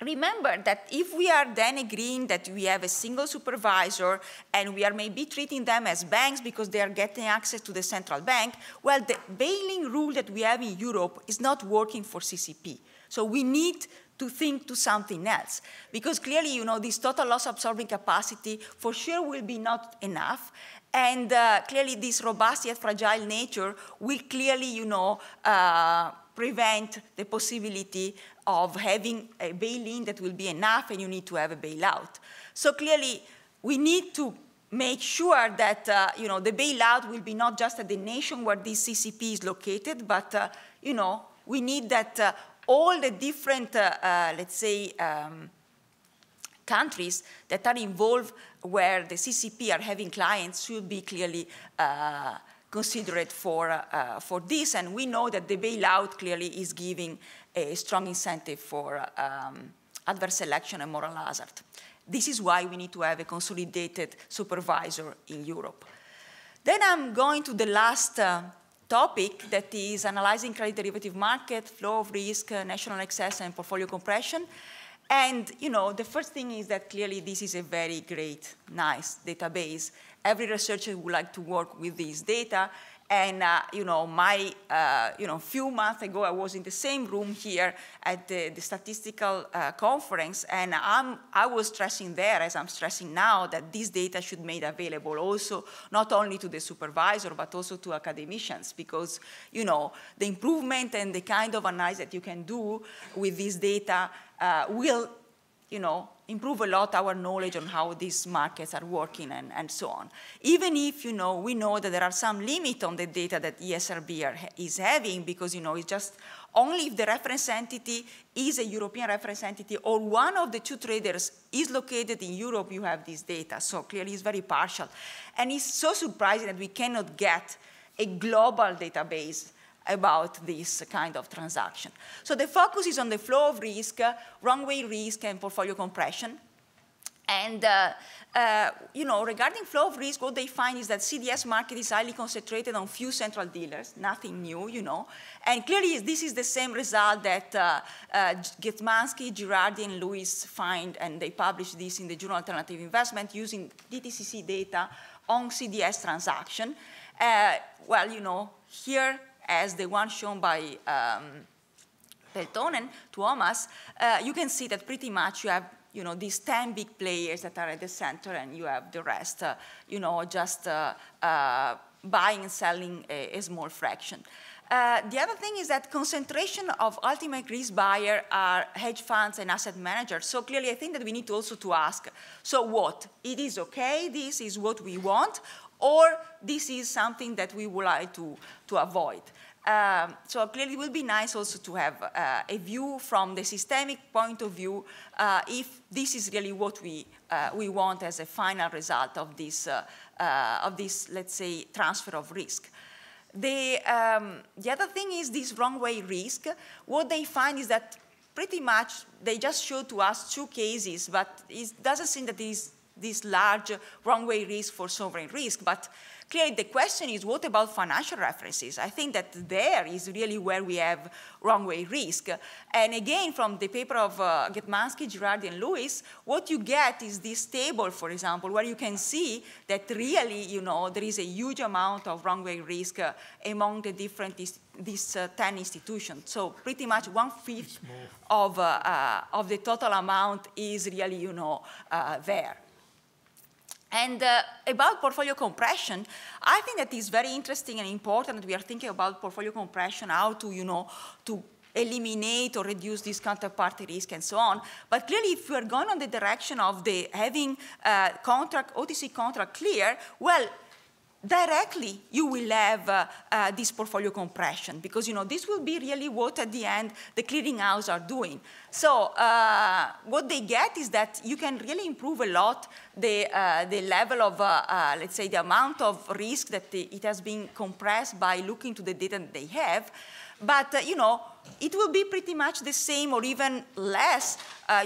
S5: remember that if we are then agreeing that we have a single supervisor and we are maybe treating them as banks because they are getting access to the central bank, well, the bail-in rule that we have in Europe is not working for CCP. So we need to think to something else. Because clearly, you know, this total loss absorbing capacity for sure will be not enough. And uh, clearly this robust yet fragile nature will clearly, you know, uh, prevent the possibility of having a bail-in that will be enough and you need to have a bailout. So clearly, we need to make sure that uh, you know, the bailout will be not just at the nation where this CCP is located, but uh, you know, we need that uh, all the different, uh, uh, let's say, um, countries that are involved where the CCP are having clients should be clearly uh, considered for, uh, for this. And we know that the bailout clearly is giving a strong incentive for um, adverse selection and moral hazard. This is why we need to have a consolidated supervisor in Europe. Then I'm going to the last uh, topic that is analyzing credit derivative market, flow of risk, uh, notional excess, and portfolio compression. And, you know, the first thing is that clearly this is a very great, nice database. Every researcher would like to work with this data. And, uh, you know, my, uh, you know, few months ago, I was in the same room here at the, the statistical uh, conference, and I'm, I was stressing there, as I'm stressing now, that this data should be made available also, not only to the supervisor, but also to academicians, because, you know, the improvement and the kind of analysis that you can do with this data uh, will, you know, improve a lot our knowledge on how these markets are working and, and so on. Even if, you know, we know that there are some limit on the data that ESRB are, is having because, you know, it's just only if the reference entity is a European reference entity or one of the two traders is located in Europe, you have this data. So clearly it's very partial. And it's so surprising that we cannot get a global database about this kind of transaction. So the focus is on the flow of risk, uh, wrong way risk, and portfolio compression. And uh, uh, you know, regarding flow of risk, what they find is that CDS market is highly concentrated on few central dealers, nothing new, you know. And clearly, this is the same result that uh, uh, Getmansky, Girardi, and Lewis find, and they publish this in the Journal Alternative Investment using DTCC data on CDS transaction. Uh, well, you know, here as the one shown by um, Peltonen, Tuomas, uh, you can see that pretty much you have you know, these 10 big players that are at the center and you have the rest, uh, you know, just uh, uh buying and selling a, a small fraction. Uh, the other thing is that concentration of ultimate risk buyer are hedge funds and asset managers. So clearly I think that we need to also to ask, so what? It is okay, this is what we want, or this is something that we would like to, to avoid. Um, so clearly it would be nice also to have uh, a view from the systemic point of view uh, if this is really what we, uh, we want as a final result of this, uh, uh, of this, let's say, transfer of risk. The, um, the other thing is this wrong way risk. What they find is that pretty much they just show to us two cases, but it doesn't seem that there is this large wrong way risk for sovereign risk. But clearly the question is, what about financial references? I think that there is really where we have wrong way risk. And again, from the paper of uh, Getmansky, Girardi, and Lewis, what you get is this table, for example, where you can see that really, you know, there is a huge amount of wrong way risk uh, among the different these uh, 10 institutions. So pretty much one-fifth of, uh, uh, of the total amount is really, you know, uh, there. And uh, about portfolio compression, I think that is very interesting and important that we are thinking about portfolio compression, how to, you know, to eliminate or reduce this counterparty risk and so on. But clearly, if we're going on the direction of the having uh, contract, OTC contract clear, well, directly you will have uh, uh, this portfolio compression because you know this will be really what at the end the clearinghouse are doing. So uh, what they get is that you can really improve a lot the, uh, the level of, uh, uh, let's say, the amount of risk that the, it has been compressed by looking to the data that they have. But, you know, it will be pretty much the same or even less.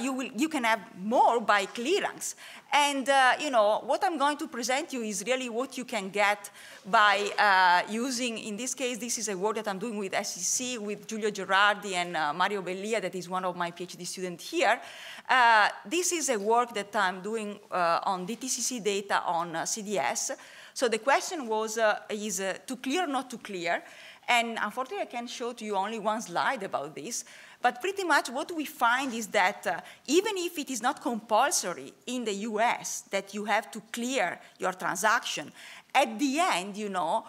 S5: You, will, you can have more by clearance. And, uh, you know, what I'm going to present you is really what you can get by uh, using, in this case, this is a work that I'm doing with SEC, with Giulio Girardi and uh, Mario Bellia, that is one of my PhD students here. Uh, this is a work that I'm doing uh, on DTCC data on CDS. So the question was, is to clear or not to clear? And unfortunately, I can show to you only one slide about this. But pretty much what we find is that uh, even if it is not compulsory in the US that you have to clear your transaction, at the end, you know,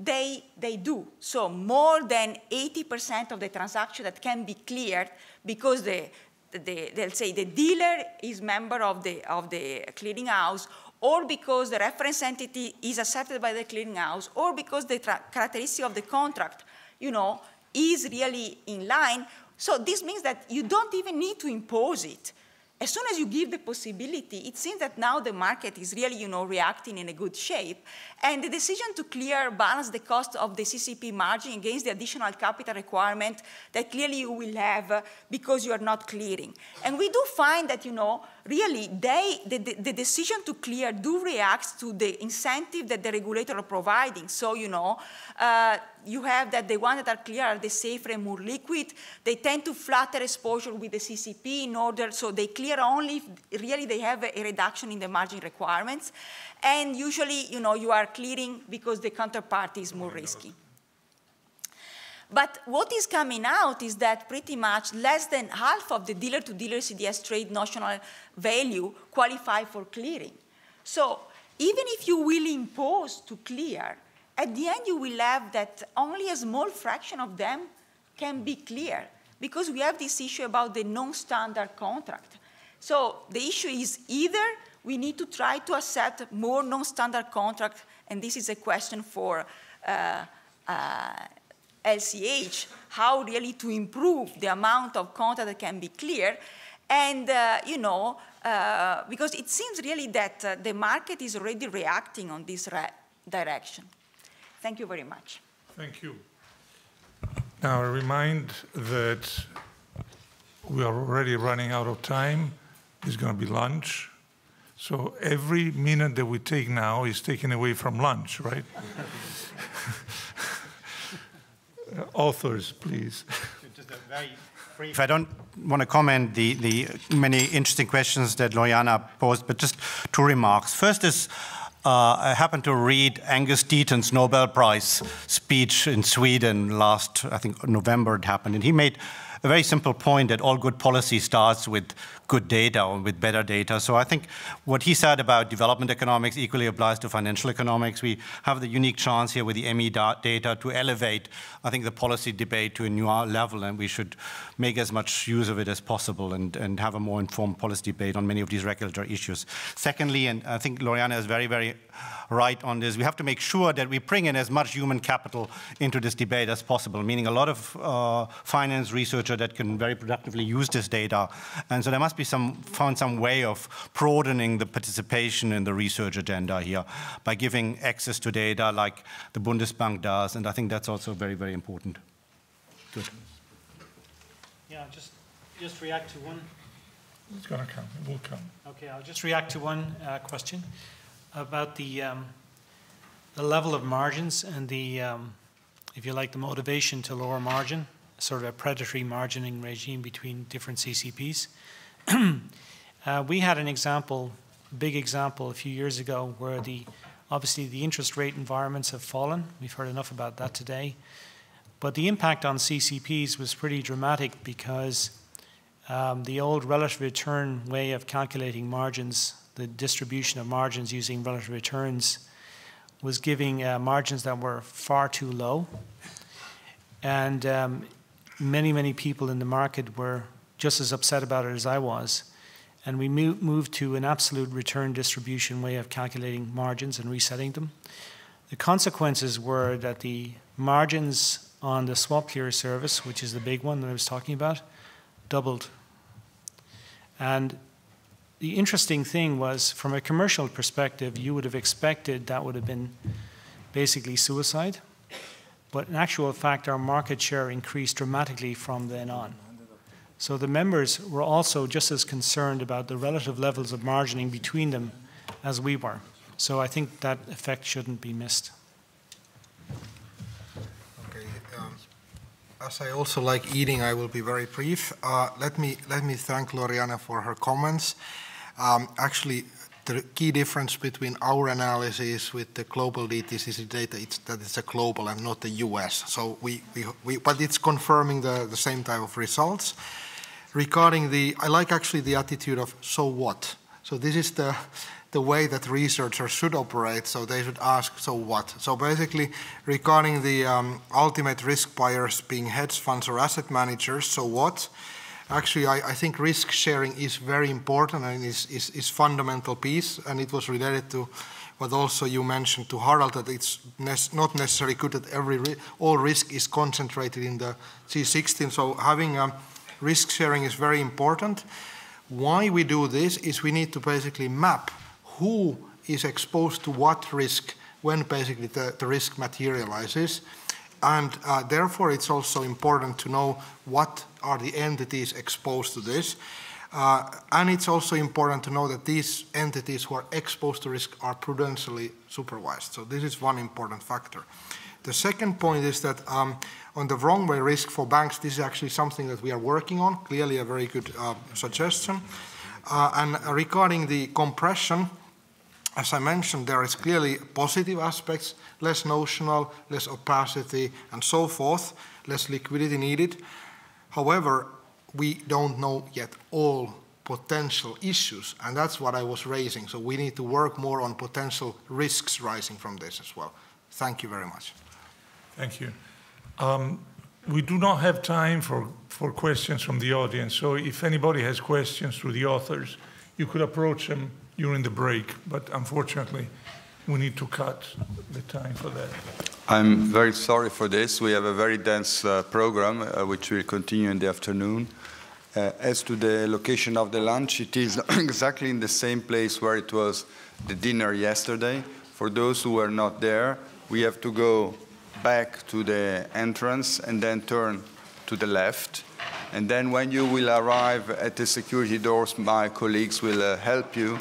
S5: they, they do. So more than 80% of the transaction that can be cleared because the, the, they'll say the dealer is member of the, of the clearinghouse or because the reference entity is accepted by the clearinghouse, or because the characteristic of the contract, you know, is really in line. So this means that you don't even need to impose it as soon as you give the possibility, it seems that now the market is really, you know, reacting in a good shape. And the decision to clear balance the cost of the CCP margin against the additional capital requirement that clearly you will have uh, because you are not clearing. And we do find that, you know, really they, the, the, decision to clear do react to the incentive that the regulator are providing. So, you know, uh, you have that the ones that are clear are the safer and more liquid. They tend to flatter exposure with the CCP in order, so they clear only if really they have a, a reduction in the margin requirements. And usually, you know, you are clearing because the counterparty is more risky. But what is coming out is that pretty much less than half of the dealer-to-dealer -dealer CDS trade notional value qualify for clearing. So even if you will impose to clear, at the end you will have that only a small fraction of them can be clear because we have this issue about the non-standard contract. So the issue is either we need to try to accept more non-standard contract, and this is a question for uh, uh, LCH, how really to improve the amount of content that can be clear, and uh, you know, uh, because it seems really that uh, the market is already reacting on this direction. Thank you very much.
S1: Thank you. Now, I remind that we are already running out of time. It's going to be lunch. So every minute that we take now is taken away from lunch, right? (laughs) Authors, please.
S2: Just a very brief. I don't want to comment the, the many interesting questions that Loriana posed, but just two remarks. First is uh, I happened to read Angus Deaton's Nobel Prize speech in Sweden last, I think, November it happened, and he made a very simple point that all good policy starts with good data or with better data. So I think what he said about development economics equally applies to financial economics. We have the unique chance here with the EMIR data to elevate, I think, the policy debate to a new level, and we should make as much use of it as possible and, and have a more informed policy debate on many of these regulatory issues. Secondly, and I think Loriana is very, very right on this, we have to make sure that we bring in as much human capital into this debate as possible, meaning a lot of uh, finance researcher that can very productively use this data. And so there must be some, found some way of broadening the participation in the research agenda here by giving access to data like the Bundesbank does, and I think that's also very, very important. Good.
S3: Yeah, just, just react to one.
S1: It's going to come. It will come.
S3: Okay, I'll just react to one uh, question about the, um, the level of margins and the, um, if you like, the motivation to lower margin, sort of a predatory margining regime between different CCPs. Uh, we had an example, big example, a few years ago where the obviously the interest rate environments have fallen. We've heard enough about that today. But the impact on CCPs was pretty dramatic because um, the old relative return way of calculating margins, the distribution of margins using relative returns, was giving uh, margins that were far too low. And um, many, many people in the market were just as upset about it as I was. And we moved to an absolute return distribution way of calculating margins and resetting them. The consequences were that the margins on the SwapClear service, which is the big one that I was talking about, doubled. And the interesting thing was, from a commercial perspective, you would have expected that would have been basically suicide. But in actual fact, our market share increased dramatically from then on. So the members were also just as concerned about the relative levels of margining between them as we were. So I think that effect shouldn't be missed.
S4: Okay. Um, as I also like eating, I will be very brief. Uh, let me let me thank Loriana for her comments. Um, actually, the key difference between our analysis with the global DTCC data is that it's a global and not the US. So we, we, we but it's confirming the, the same type of results. Regarding the, I like actually the attitude of so what. So this is the the way that researchers should operate. So they should ask, so what? So basically, regarding the um, ultimate risk buyers being hedge funds or asset managers, so what? Actually, I, I, think risk sharing is very important and is, is, is, fundamental piece. And it was related to what also you mentioned to Harald that it's not necessarily good that every all risk is concentrated in the G16. So having um, risk sharing is very important. Why we do this is we need to basically map who is exposed to what risk when basically the, the risk materializes. And uh, therefore, it's also important to know what are the entities exposed to this. Uh, and it's also important to know that these entities who are exposed to risk are prudentially supervised. So this is one important factor. The second point is that um, on the wrong way risk for banks, this is actually something that we are working on, clearly a very good uh, suggestion. Uh, and regarding the compression, as I mentioned, there is clearly positive aspects, less notional, less opacity, and so forth, less liquidity needed. However, we don't know yet all potential issues, and that's what I was raising. So we need to work more on potential risks rising from this as well. Thank you very much.
S1: Thank you. Um, we do not have time for, for questions from the audience, so if anybody has questions to the authors, you could approach them during the break, but unfortunately, we need to cut the time for that.
S6: I'm very sorry for this. We have a very dense uh, program, uh, which will continue in the afternoon. Uh, as to the location of the lunch, it is (coughs) exactly in the same place where it was the dinner yesterday. For those who were not there, we have to go back to the entrance and then turn to the left. And then when you will arrive at the security doors, my colleagues will uh, help you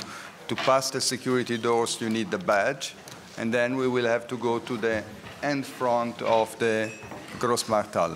S6: to pass the security doors, you need the badge. And then we will have to go to the end front of the Grossmarkthalle.